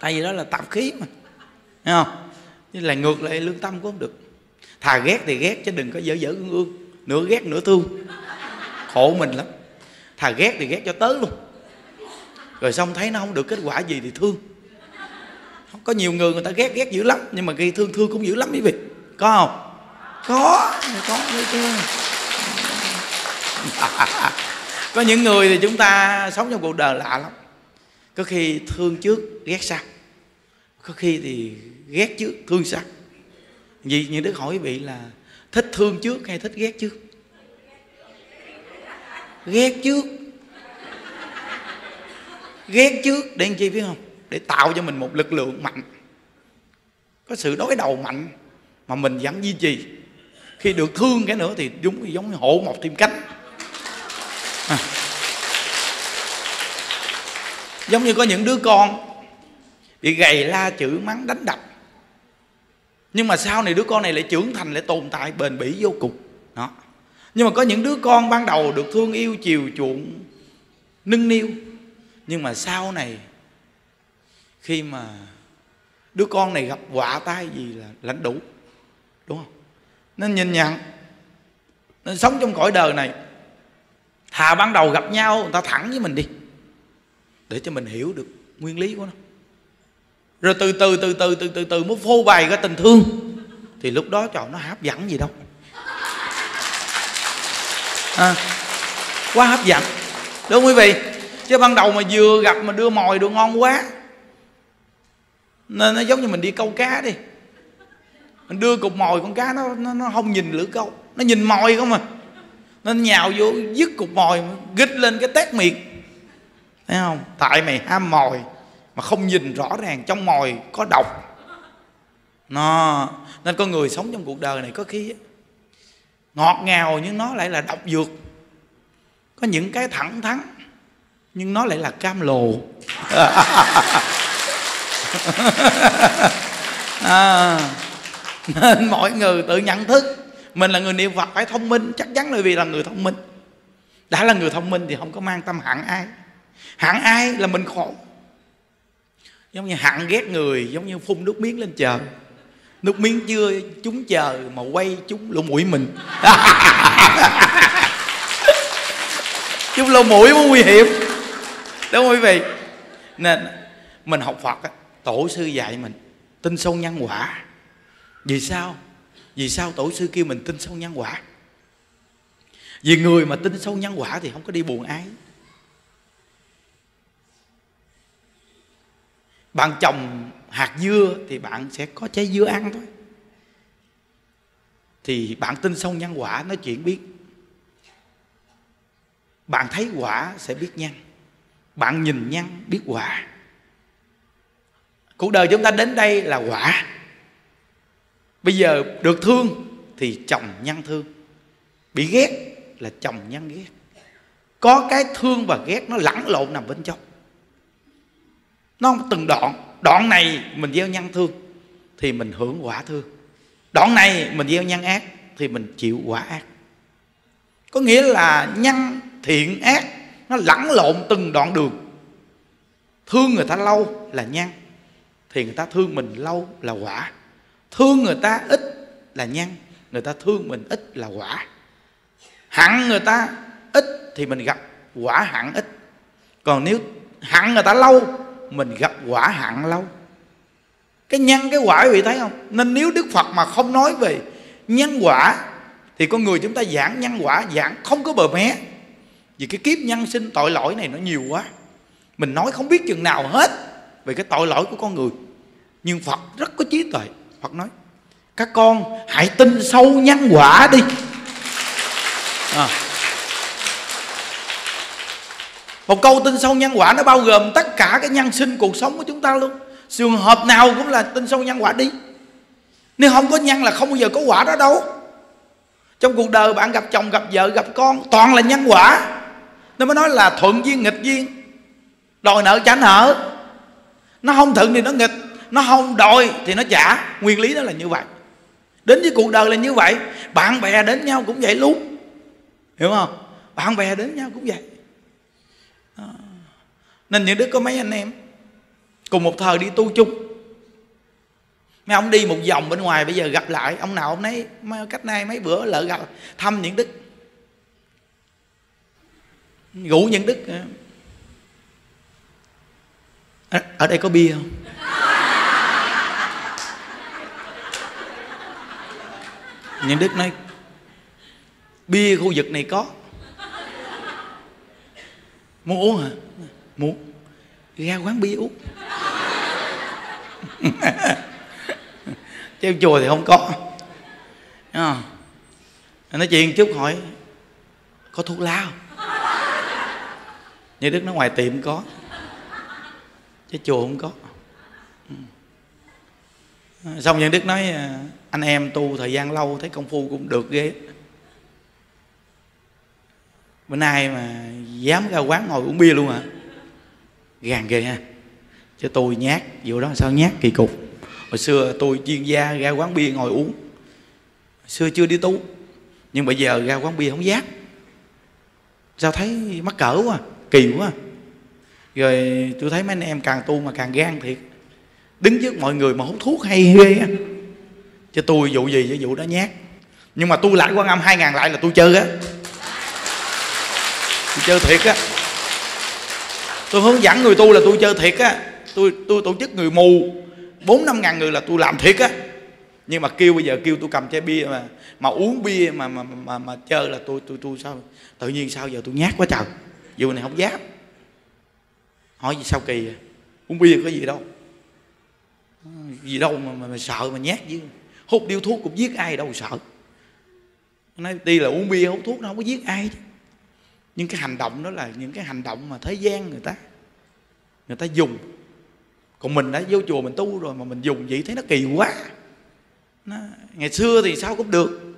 Tại vì đó là tạp khí mà. Thấy không? Chứ là ngược lại lương tâm cũng không được. Thà ghét thì ghét chứ đừng có dở dở ương ương. Nửa ghét nửa thương. Khổ mình lắm thà ghét thì ghét cho tới luôn. Rồi xong thấy nó không được kết quả gì thì thương. Có nhiều người người ta ghét ghét dữ lắm, nhưng mà khi thương thương cũng dữ lắm quý vị. Có không? Có có chưa *laughs* có những người thì chúng ta sống trong cuộc đời lạ lắm. Có khi thương trước, ghét sau. Có khi thì ghét trước, thương sau. Vì những đức hỏi quý vị là thích thương trước hay thích ghét trước? Ghét trước. Ghét trước. Để làm chi biết không? Để tạo cho mình một lực lượng mạnh. Có sự đối đầu mạnh mà mình vẫn duy trì. Khi được thương cái nữa thì giống giống như hộ một thêm cánh. À. giống như có những đứa con bị gầy la chữ mắng đánh đập. Nhưng mà sau này đứa con này lại trưởng thành, lại tồn tại, bền bỉ vô cùng. Đó nhưng mà có những đứa con ban đầu được thương yêu, chiều chuộng, nâng niu. Nhưng mà sau này, khi mà đứa con này gặp quả tai gì là lãnh đủ, đúng không? Nên nhìn nhận nên sống trong cõi đời này. Thà ban đầu gặp nhau, người ta thẳng với mình đi, để cho mình hiểu được nguyên lý của nó. Rồi từ từ từ từ từ từ từ mới phô bày cái tình thương. Thì lúc đó chọn nó hấp dẫn gì đâu à, quá hấp dẫn. Đúng không quý vị? Chứ ban đầu mà vừa gặp mà đưa mồi đồ ngon quá. Nên nó giống như mình đi câu cá đi. Mình đưa cục mồi con cá nó nó, nó không nhìn lưỡi câu. Nó nhìn mồi không mà nên nhào vô dứt cục mồi gích lên cái tét miệng. Thấy không? Tại mày ham mồi mà không nhìn rõ ràng trong mồi có độc. Nó nên con người sống trong cuộc đời này có khi ngọt ngào nhưng nó lại là độc dược. Có những cái thẳng thắn nhưng nó lại là cam lồ. *laughs* À, nên mọi người tự nhận thức mình là người niệm phật phải thông minh chắc chắn là vì là người thông minh. Đã là người thông minh thì không có mang tâm hạng ai. Hạng ai là mình khổ. Giống như hạng ghét người giống như phun nước miếng lên trời nước miếng chưa chúng chờ mà quay chúng lỗ mũi mình. *laughs* Chúng lỗ mũi mới nguy hiểm. Đúng không quý vị? Nên mình học phật á, tổ sư dạy mình tin sâu nhân quả. Vì sao? Vì sao tổ sư kêu mình tin sâu nhân quả? Vì người mà tin sâu nhân quả thì không có đi buồn ái bạn trồng hạt dưa thì bạn sẽ có trái dưa ăn thôi. Thì bạn tin sâu nhân quả nó chuyển biến. bạn thấy quả sẽ biết nhân. Bạn nhìn nhân biết quả. Cuộc đời chúng ta đến đây là quả. Bây giờ được thương thì chồng nhân thương. Bị ghét là chồng nhân ghét. Có cái thương và ghét nó lẫn lộn nằm bên trong. Nó không từng đoạn đoạn này mình gieo nhân thương thì mình hưởng quả thương. Đoạn này mình gieo nhân ác thì mình chịu quả ác. Có nghĩa là nhân thiện ác, nó lẫn lộn từng đoạn đường. Thương người ta lâu là nhân, thì người ta thương mình lâu là quả. Thương người ta ít là nhân, người ta thương mình ít là quả. Hận người ta ít thì mình gặp quả hận ít. Còn nếu hận người ta lâu mình gặp quả hạn lâu. Cái nhân cái quả quý vị thấy không? Nên nếu đức phật mà không nói về nhân quả, thì con người chúng ta giảng nhân quả, giảng không có bờ mé. Vì cái kiếp nhân sinh tội lỗi này nó nhiều quá. Mình nói không biết chừng nào hết về cái tội lỗi của con người. Nhưng phật rất có trí tuệ. Phật nói, các con hãy tin sâu nhân quả đi. À một câu tin sâu nhân quả nó bao gồm tất cả cái nhân sinh cuộc sống của chúng ta luôn. Trường hợp nào cũng là tin sâu nhân quả đi. Nếu không có nhân là không bao giờ có quả đó đâu. Trong cuộc đời bạn gặp chồng, gặp vợ, gặp con, toàn là nhân quả. Nó mới nói là thuận duyên, nghịch duyên. Đòi nợ trả nợ. Nó không thuận thì nó nghịch. Nó không đòi thì nó trả. Nguyên lý đó là như vậy. Đến với cuộc đời là như vậy. Bạn bè đến nhau cũng vậy luôn. Hiểu không? Bạn bè đến nhau cũng vậy. À. nên những đứa có mấy anh em, cùng một thời đi tu chung, mấy ông đi một vòng bên ngoài bây giờ gặp lại, ông nào ông nấy cách nay mấy bữa lỡ gặp, thăm những đức, ngủ những đức à. À, ở đây có bia không? *laughs* Những đức nói, bia khu vực này có muốn uống hả? Muốn. Ra quán bia uống. *laughs* Chứ chùa thì không có. À. nói chuyện chút hỏi, có thuốc lá không? Như đức nó ngoài tiệm có, chứ chùa không có. Ừ. Xong như đức nói, anh em tu thời gian lâu thấy công phu cũng được ghê bữa nay mà dám ra quán ngồi uống bia luôn hả? Gàn ghê ha. Chứ tôi nhát vụ đó sao nhát kỳ cục. Hồi xưa tôi chuyên gia ra quán bia ngồi uống. Hồi xưa chưa đi tu. Nhưng bây giờ ra quán bia không dám. Sao thấy mắc cỡ quá, kỳ quá. Rồi tôi thấy mấy anh em càng tu mà càng gan thiệt. Đứng trước mọi người mà hút thuốc hay ghê chứ tôi vụ gì với vụ đó nhát. Nhưng mà tôi lại quan âm hai ngàn lại là tôi chơi á tôi chơi thiệt á. Tôi hướng dẫn người tu là tôi chơi thiệt á. Tôi tôi tổ chức người mù. Bốn năm ngàn người là tôi làm thiệt á. Nhưng mà kêu bây giờ kêu tôi cầm chai bia mà mà uống bia mà mà mà, mà chơi là tôi tôi tôi sao? Tự nhiên sao giờ tôi nhát quá trời. Vụ này không dám. Hỏi gì sao kỳ uống bia có gì đâu. Gì đâu mà, mà, mà sợ mà nhát chứ hút điếu thuốc cũng giết ai đâu sợ. Nói đi là uống bia hút thuốc nó không có giết ai chứ nhưng cái hành động đó là những cái hành động mà thế gian người ta người ta dùng. Còn mình đã vô chùa mình tu rồi mà mình dùng vậy thấy nó kỳ quá. Nó, ngày xưa thì sao cũng được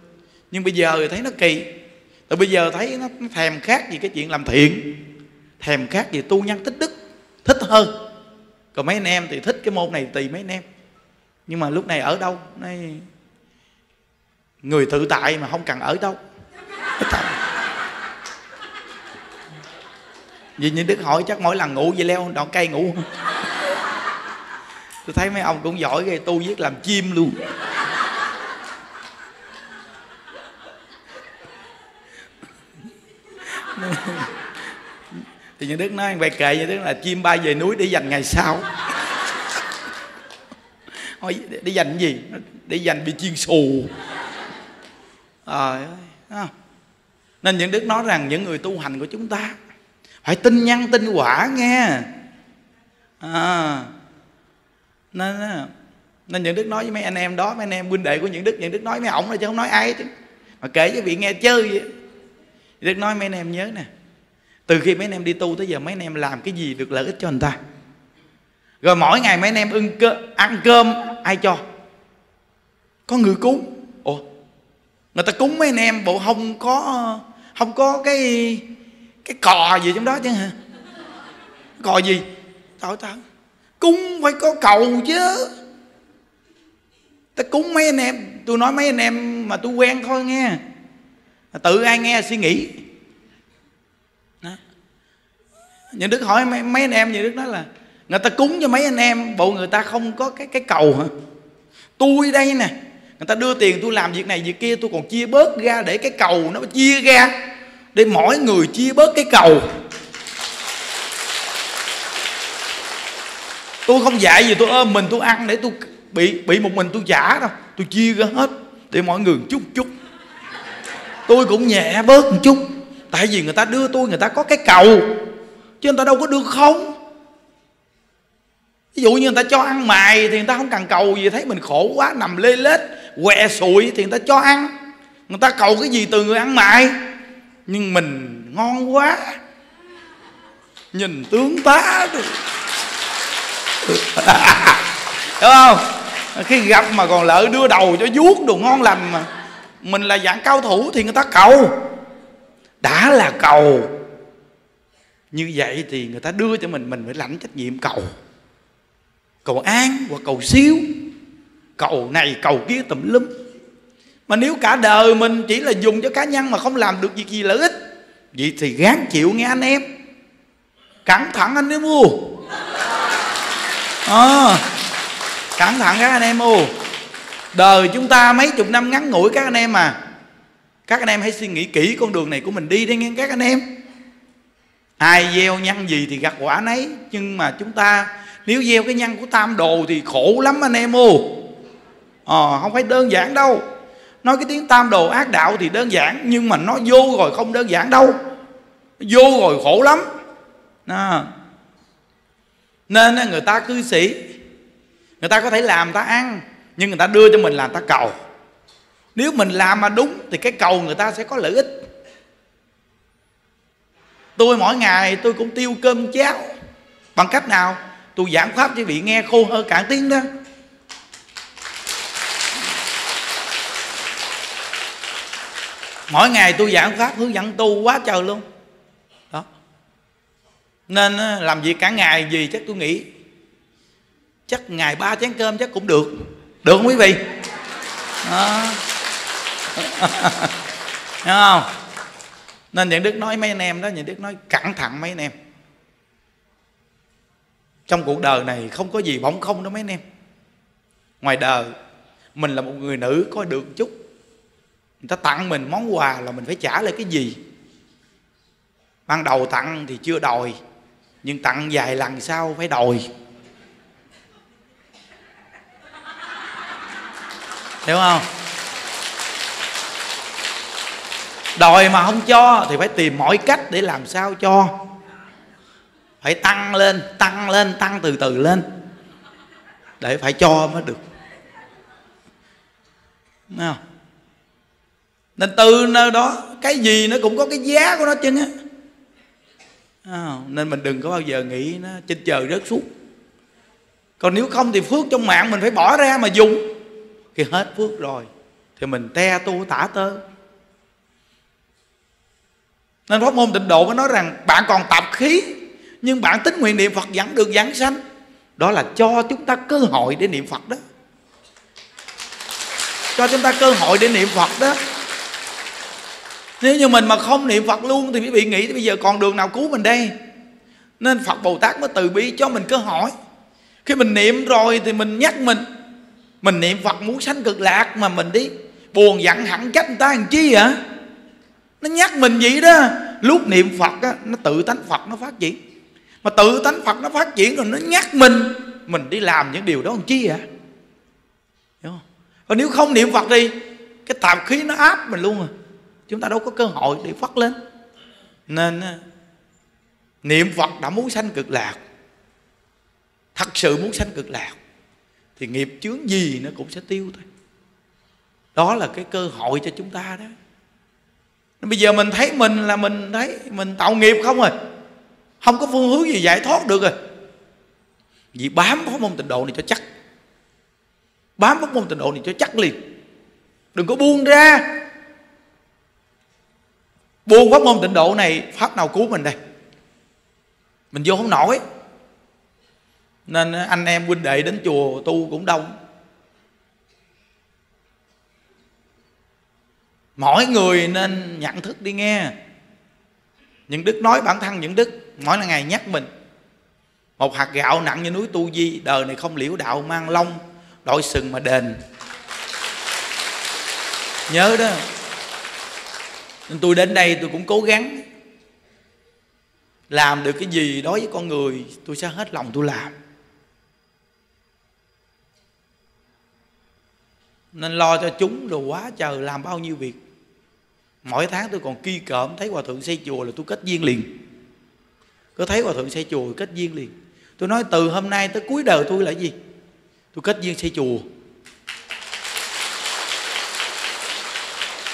nhưng bây giờ thì thấy nó kỳ. Tại bây giờ thấy nó, nó thèm khát gì cái chuyện làm thiện thèm khát gì tu nhân tích đức thích hơn. Còn mấy anh em thì thích cái môn này tùy mấy anh em. Nhưng mà lúc này ở đâu? Nói người tự tại mà không cần ở đâu. Vì như đức hỏi chắc mỗi lần ngủ vậy leo đọt cây ngủ. Tôi thấy mấy ông cũng giỏi ghê tu viết làm chim luôn. Thì những đức nói về kệ như đức là chim bay về núi để dành ngày sau. Hỏi để dành gì? Để dành bị chiên xù. À, nên những đức nói rằng những người tu hành của chúng ta phải tin nhân tin quả nghe. À, nên nên những đức nói với mấy anh em đó mấy anh em huynh đệ của những đức những đức nói mấy ổng là chứ không nói ai chứ. Mà kể cho vị nghe chơi vậy. Đức nói mấy anh em nhớ nè. Từ khi mấy anh em đi tu tới giờ mấy anh em làm cái gì được lợi ích cho người ta? Rồi mỗi ngày mấy anh em ưng cơ, ăn cơm ai cho? Có người cúng. Ủa? Người ta cúng mấy anh em bộ không có không có cái cái cò gì trong đó chứ hả? Cò gì? Trời tao cúng phải có cầu chứ. Ta cúng mấy anh em tôi nói mấy anh em mà tôi quen thôi nghe. Tự ai nghe suy nghĩ. Đó. đức hỏi mấy, mấy anh em như đức nói là người ta cúng cho mấy anh em bộ người ta không có cái cái cầu hả? Tôi đây nè người ta đưa tiền tôi làm việc này việc kia tôi còn chia bớt ra để cái cầu nó chia ra để mỗi người chia bớt cái cầu. Tôi không dạy gì, tôi ôm mình, tôi ăn để tôi bị bị một mình tôi trả đâu. Tôi chia ra hết để mọi người chút chút. Tôi cũng nhẹ bớt một chút. Tại vì người ta đưa tôi, người ta có cái cầu, chứ người ta đâu có đưa không. Ví dụ như người ta cho ăn mài thì người ta không cần cầu gì, thấy mình khổ quá, nằm lê lết què sụi thì người ta cho ăn. Người ta cầu cái gì từ người ăn mài nhưng mình ngon quá. Nhìn tướng tá đúng *laughs* không? Khi gặp mà còn lỡ đưa đầu cho vuốt đồ ngon lành mà. Mình là dạng cao thủ thì người ta cầu. Đã là cầu. Như vậy thì người ta đưa cho mình mình phải lãnh trách nhiệm cầu. Cầu an hoặc cầu siêu cầu này, cầu kia tùm lum mà nếu cả đời mình chỉ là dùng cho cá nhân mà không làm được việc gì lợi ích vậy thì gán chịu nghe anh em. Cẩn thận anh em mua à, ờ, cẩn thận các anh em ô đời chúng ta mấy chục năm ngắn ngủi các anh em à. Các anh em hãy suy nghĩ kỹ con đường này của mình đi đi nghe các anh em. Ai gieo nhân gì thì gặt quả nấy nhưng mà chúng ta nếu gieo cái nhân của tam đồ thì khổ lắm anh em ô à, ờ, không phải đơn giản đâu nói cái tiếng tam đồ ác đạo thì đơn giản, nhưng mà nó vô rồi không đơn giản đâu. Vô rồi khổ lắm. À. nên người ta cư sĩ, người ta có thể làm ta ăn, nhưng người ta đưa cho mình làm ta cầu. Nếu mình làm mà đúng, thì cái cầu người ta sẽ có lợi ích. Tôi mỗi ngày tôi cũng tiêu cơm cháo. Bằng cách nào? Tôi giảng pháp cho vị nghe khô hơn cạn tiếng đó. Mỗi ngày tôi giảng pháp, hướng dẫn tu quá trời luôn. Đó. Nên làm việc cả ngày gì chắc tôi nghĩ chắc ngày ba chén cơm chắc cũng được. Được không quý vị? Đó. *laughs* Không? Nên những đức nói mấy anh em đó, những đức nói cẩn thận mấy anh em. Trong cuộc đời này không có gì bỗng không đâu mấy anh em. Ngoài đời, mình là một người nữ, có được chút người ta tặng mình món quà là mình phải trả lại cái gì? Ban đầu tặng thì chưa đòi, nhưng tặng vài lần sau phải đòi. Hiểu không? Đòi mà không cho thì phải tìm mọi cách để làm sao cho. Phải tăng lên tăng lên, tăng từ từ lên. Để phải cho mới được. Đúng không? Nên từ nơi đó, cái gì nó cũng có cái giá của nó chân á nên mình đừng có bao giờ nghĩ nó trên trời rớt xuống. Còn nếu không thì phước trong mạng mình phải bỏ ra mà dùng. Khi hết phước rồi, thì mình te tu tả tơ. Nên pháp môn tịnh độ mới nói rằng, bạn còn tập khí, nhưng bạn tính nguyện niệm phật vẫn được giảng sanh. Đó là cho chúng ta cơ hội để niệm phật đó. Cho chúng ta cơ hội để niệm phật đó nếu như mình mà không niệm phật luôn thì quý vị nghĩ bây giờ còn đường nào cứu mình đây? Nên phật bồ tát mới từ bi cho mình cơ hội khi mình niệm rồi thì mình nhắc mình. Mình niệm phật muốn sanh cực lạc mà mình đi buồn giận hẳn trách người ta làm chi hả nó nhắc mình vậy đó. Lúc niệm phật á, nó tự tánh phật nó phát triển. Mà tự tánh phật nó phát triển rồi nó nhắc mình mình đi làm những điều đó làm chi hả hiểu không? Còn nếu không niệm phật đi cái tạp khí nó áp mình luôn rồi chúng ta đâu có cơ hội để phát lên. Nên niệm phật đã muốn sanh cực lạc, thật sự muốn sanh cực lạc, thì nghiệp chướng gì nó cũng sẽ tiêu thôi. Đó là cái cơ hội cho chúng ta đó. Bây giờ mình thấy mình là mình thấy mình tạo nghiệp không rồi không có phương hướng gì giải thoát được rồi vì bám pháp môn tịnh độ này cho chắc. Bám pháp môn tịnh độ này cho chắc liền. Đừng có buông ra buông pháp môn tịnh độ này, pháp nào cứu mình đây? Mình vô không nổi. Nên anh em huynh đệ đến chùa tu cũng đông. Mỗi người nên nhận thức đi nghe. Những đức nói bản thân những đức, mỗi ngày nhắc mình. Một hạt gạo nặng như núi tu di, đời này không liễu đạo, mang long đội sừng mà đền. Nhớ đó nên tôi đến đây tôi cũng cố gắng làm được cái gì đối với con người, tôi sẽ hết lòng tôi làm. Nên lo cho chúng đồ quá trời làm bao nhiêu việc. Mỗi tháng tôi còn kỳ cợm, thấy hòa thượng xây chùa là tôi kết duyên liền. Có thấy hòa thượng xây chùa kết duyên liền. Tôi nói từ hôm nay tới cuối đời tôi là gì? Tôi kết duyên xây chùa.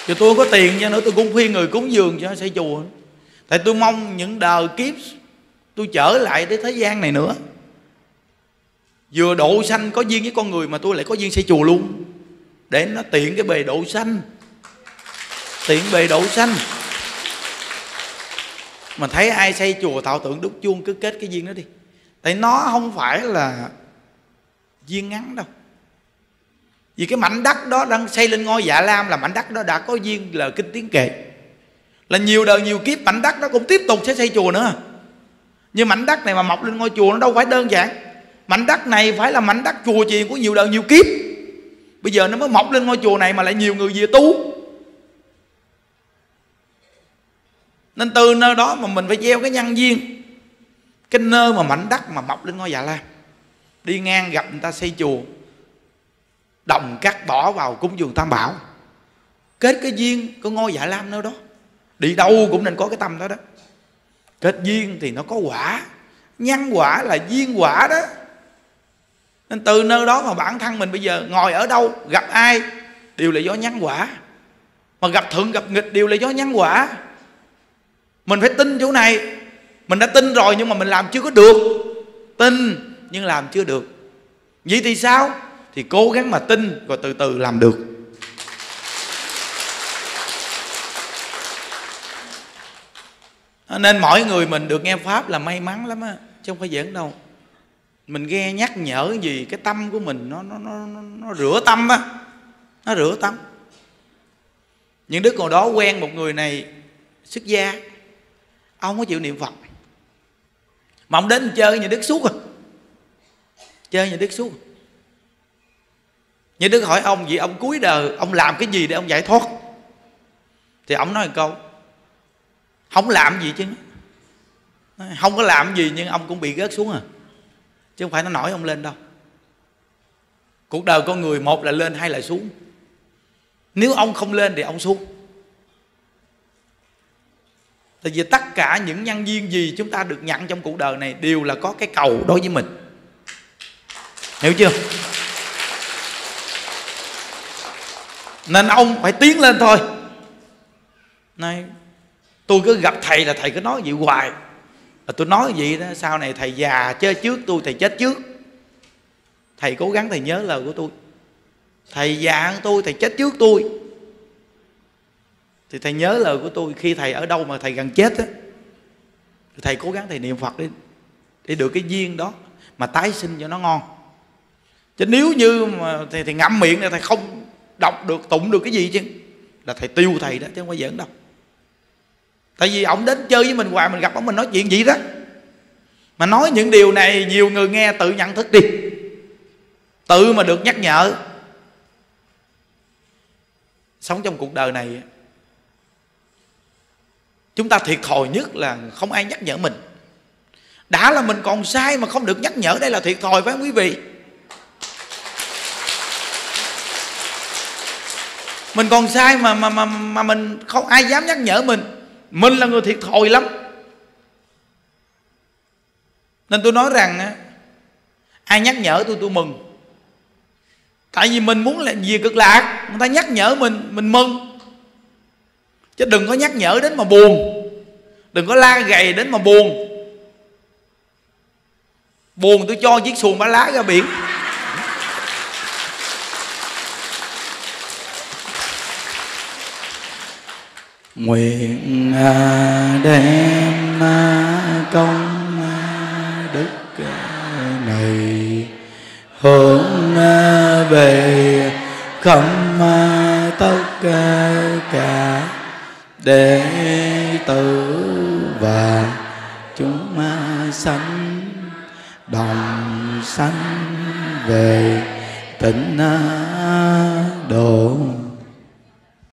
Chứ tôi không có tiền cho nữa tôi cũng khuyên người cúng dường cho xây chùa. Tại tôi mong những đời kiếp Tôi trở lại tới thế gian này nữa. Vừa độ sanh có duyên với con người Mà tôi lại có duyên xây chùa luôn. Để nó tiện cái bề độ sanh. Tiện bề độ sanh. Mà thấy ai xây chùa tạo tượng đúc chuông Cứ kết cái duyên đó đi. Tại nó không phải là Duyên ngắn đâu vì cái mảnh đất đó đang xây lên ngôi dạ lam là mảnh đất đó đã có duyên, là kinh tiếng kệ. Là nhiều đời nhiều kiếp mảnh đất đó cũng tiếp tục sẽ xây chùa nữa. Nhưng mảnh đất này mà mọc lên ngôi chùa nó đâu phải đơn giản. Mảnh đất này phải là mảnh đất chùa chiền của nhiều đời nhiều kiếp. Bây giờ nó mới mọc lên ngôi chùa này mà lại nhiều người về tu. Nên từ nơi đó mà mình phải gieo cái nhân duyên. Cái nơi mà mảnh đất mà mọc lên ngôi dạ lam. Đi ngang gặp người ta xây chùa đồng cắt bỏ vào cúng dường tam bảo. Kết cái duyên có ngôi dạ lam nơi đó. Đi đâu cũng nên có cái tâm đó đó. Kết duyên thì nó có quả. Nhân quả là duyên quả đó. Nên từ nơi đó mà bản thân mình bây giờ ngồi ở đâu, gặp ai, đều là do nhân quả. Mà gặp thuận gặp nghịch đều là do nhân quả. Mình phải tin chỗ này. Mình đã tin rồi nhưng mà mình làm chưa có được. Tin nhưng làm chưa được. Vậy thì sao? Thì cố gắng mà tin và từ từ làm được. Nên mỗi người mình được nghe pháp là may mắn lắm á chứ không phải giỡn đâu. Mình nghe nhắc nhở gì cái tâm của mình nó nó nó nó, nó rửa tâm á nó rửa tâm. Những đức hồi đó quen một người này xuất gia ông có chịu niệm phật. Mà ông đến chơi nhà đức suốt à. Chơi nhà đức suốt. à như đức hỏi ông gì ông cuối đời, ông làm cái gì để ông giải thoát? Thì ông nói một câu, không làm gì chứ. Không có làm gì nhưng ông cũng bị rớt xuống à. Chứ không phải nó nổi ông lên đâu. Cuộc đời con người một là lên, hai là xuống. Nếu ông không lên thì ông xuống. Tại vì tất cả những nhân viên gì chúng ta được nhận trong cuộc đời này đều là có cái cầu đối với mình. Hiểu chưa? Nên ông phải tiến lên thôi. Này tôi cứ gặp thầy là thầy cứ nói vậy hoài. Là tôi nói vậy đó sau này thầy già chơi trước tôi thầy chết trước. Thầy cố gắng thầy nhớ lời của tôi. Thầy già hơn tôi thầy chết trước tôi. Thì thầy nhớ lời của tôi khi thầy ở đâu mà thầy gần chết á thầy cố gắng thầy niệm phật đi để được cái duyên đó mà tái sinh cho nó ngon. Chứ nếu như mà thầy, thầy ngậm miệng thì thầy không đọc được, tụng được cái gì chứ? Là thầy tiêu thầy đó, chứ không phải giỡn đâu. Tại vì ông đến chơi với mình hoài, mình gặp ông, mình nói chuyện gì đó. Mà nói những điều này, nhiều người nghe tự nhận thức đi. Tự mà được nhắc nhở. Sống trong cuộc đời này, chúng ta thiệt thòi nhất là không ai nhắc nhở mình. Đã là mình còn sai mà không được nhắc nhở, đây là thiệt thòi phải không quý vị? Mình còn sai mà mà mà mà mình không ai dám nhắc nhở mình. Mình là người thiệt thòi lắm. Nên tôi nói rằng ai nhắc nhở tôi tôi mừng. Tại vì mình muốn là gì cực lạc người ta nhắc nhở mình mình mừng. Chứ đừng có nhắc nhở đến mà buồn. Đừng có la gầy đến mà buồn. Buồn tôi cho chiếc xuồng ba lá ra biển nguyện à, đem à, công à, đức này hướng về khắp tất cả đệ tử và chúng sanh, đồng sanh về tịnh độ.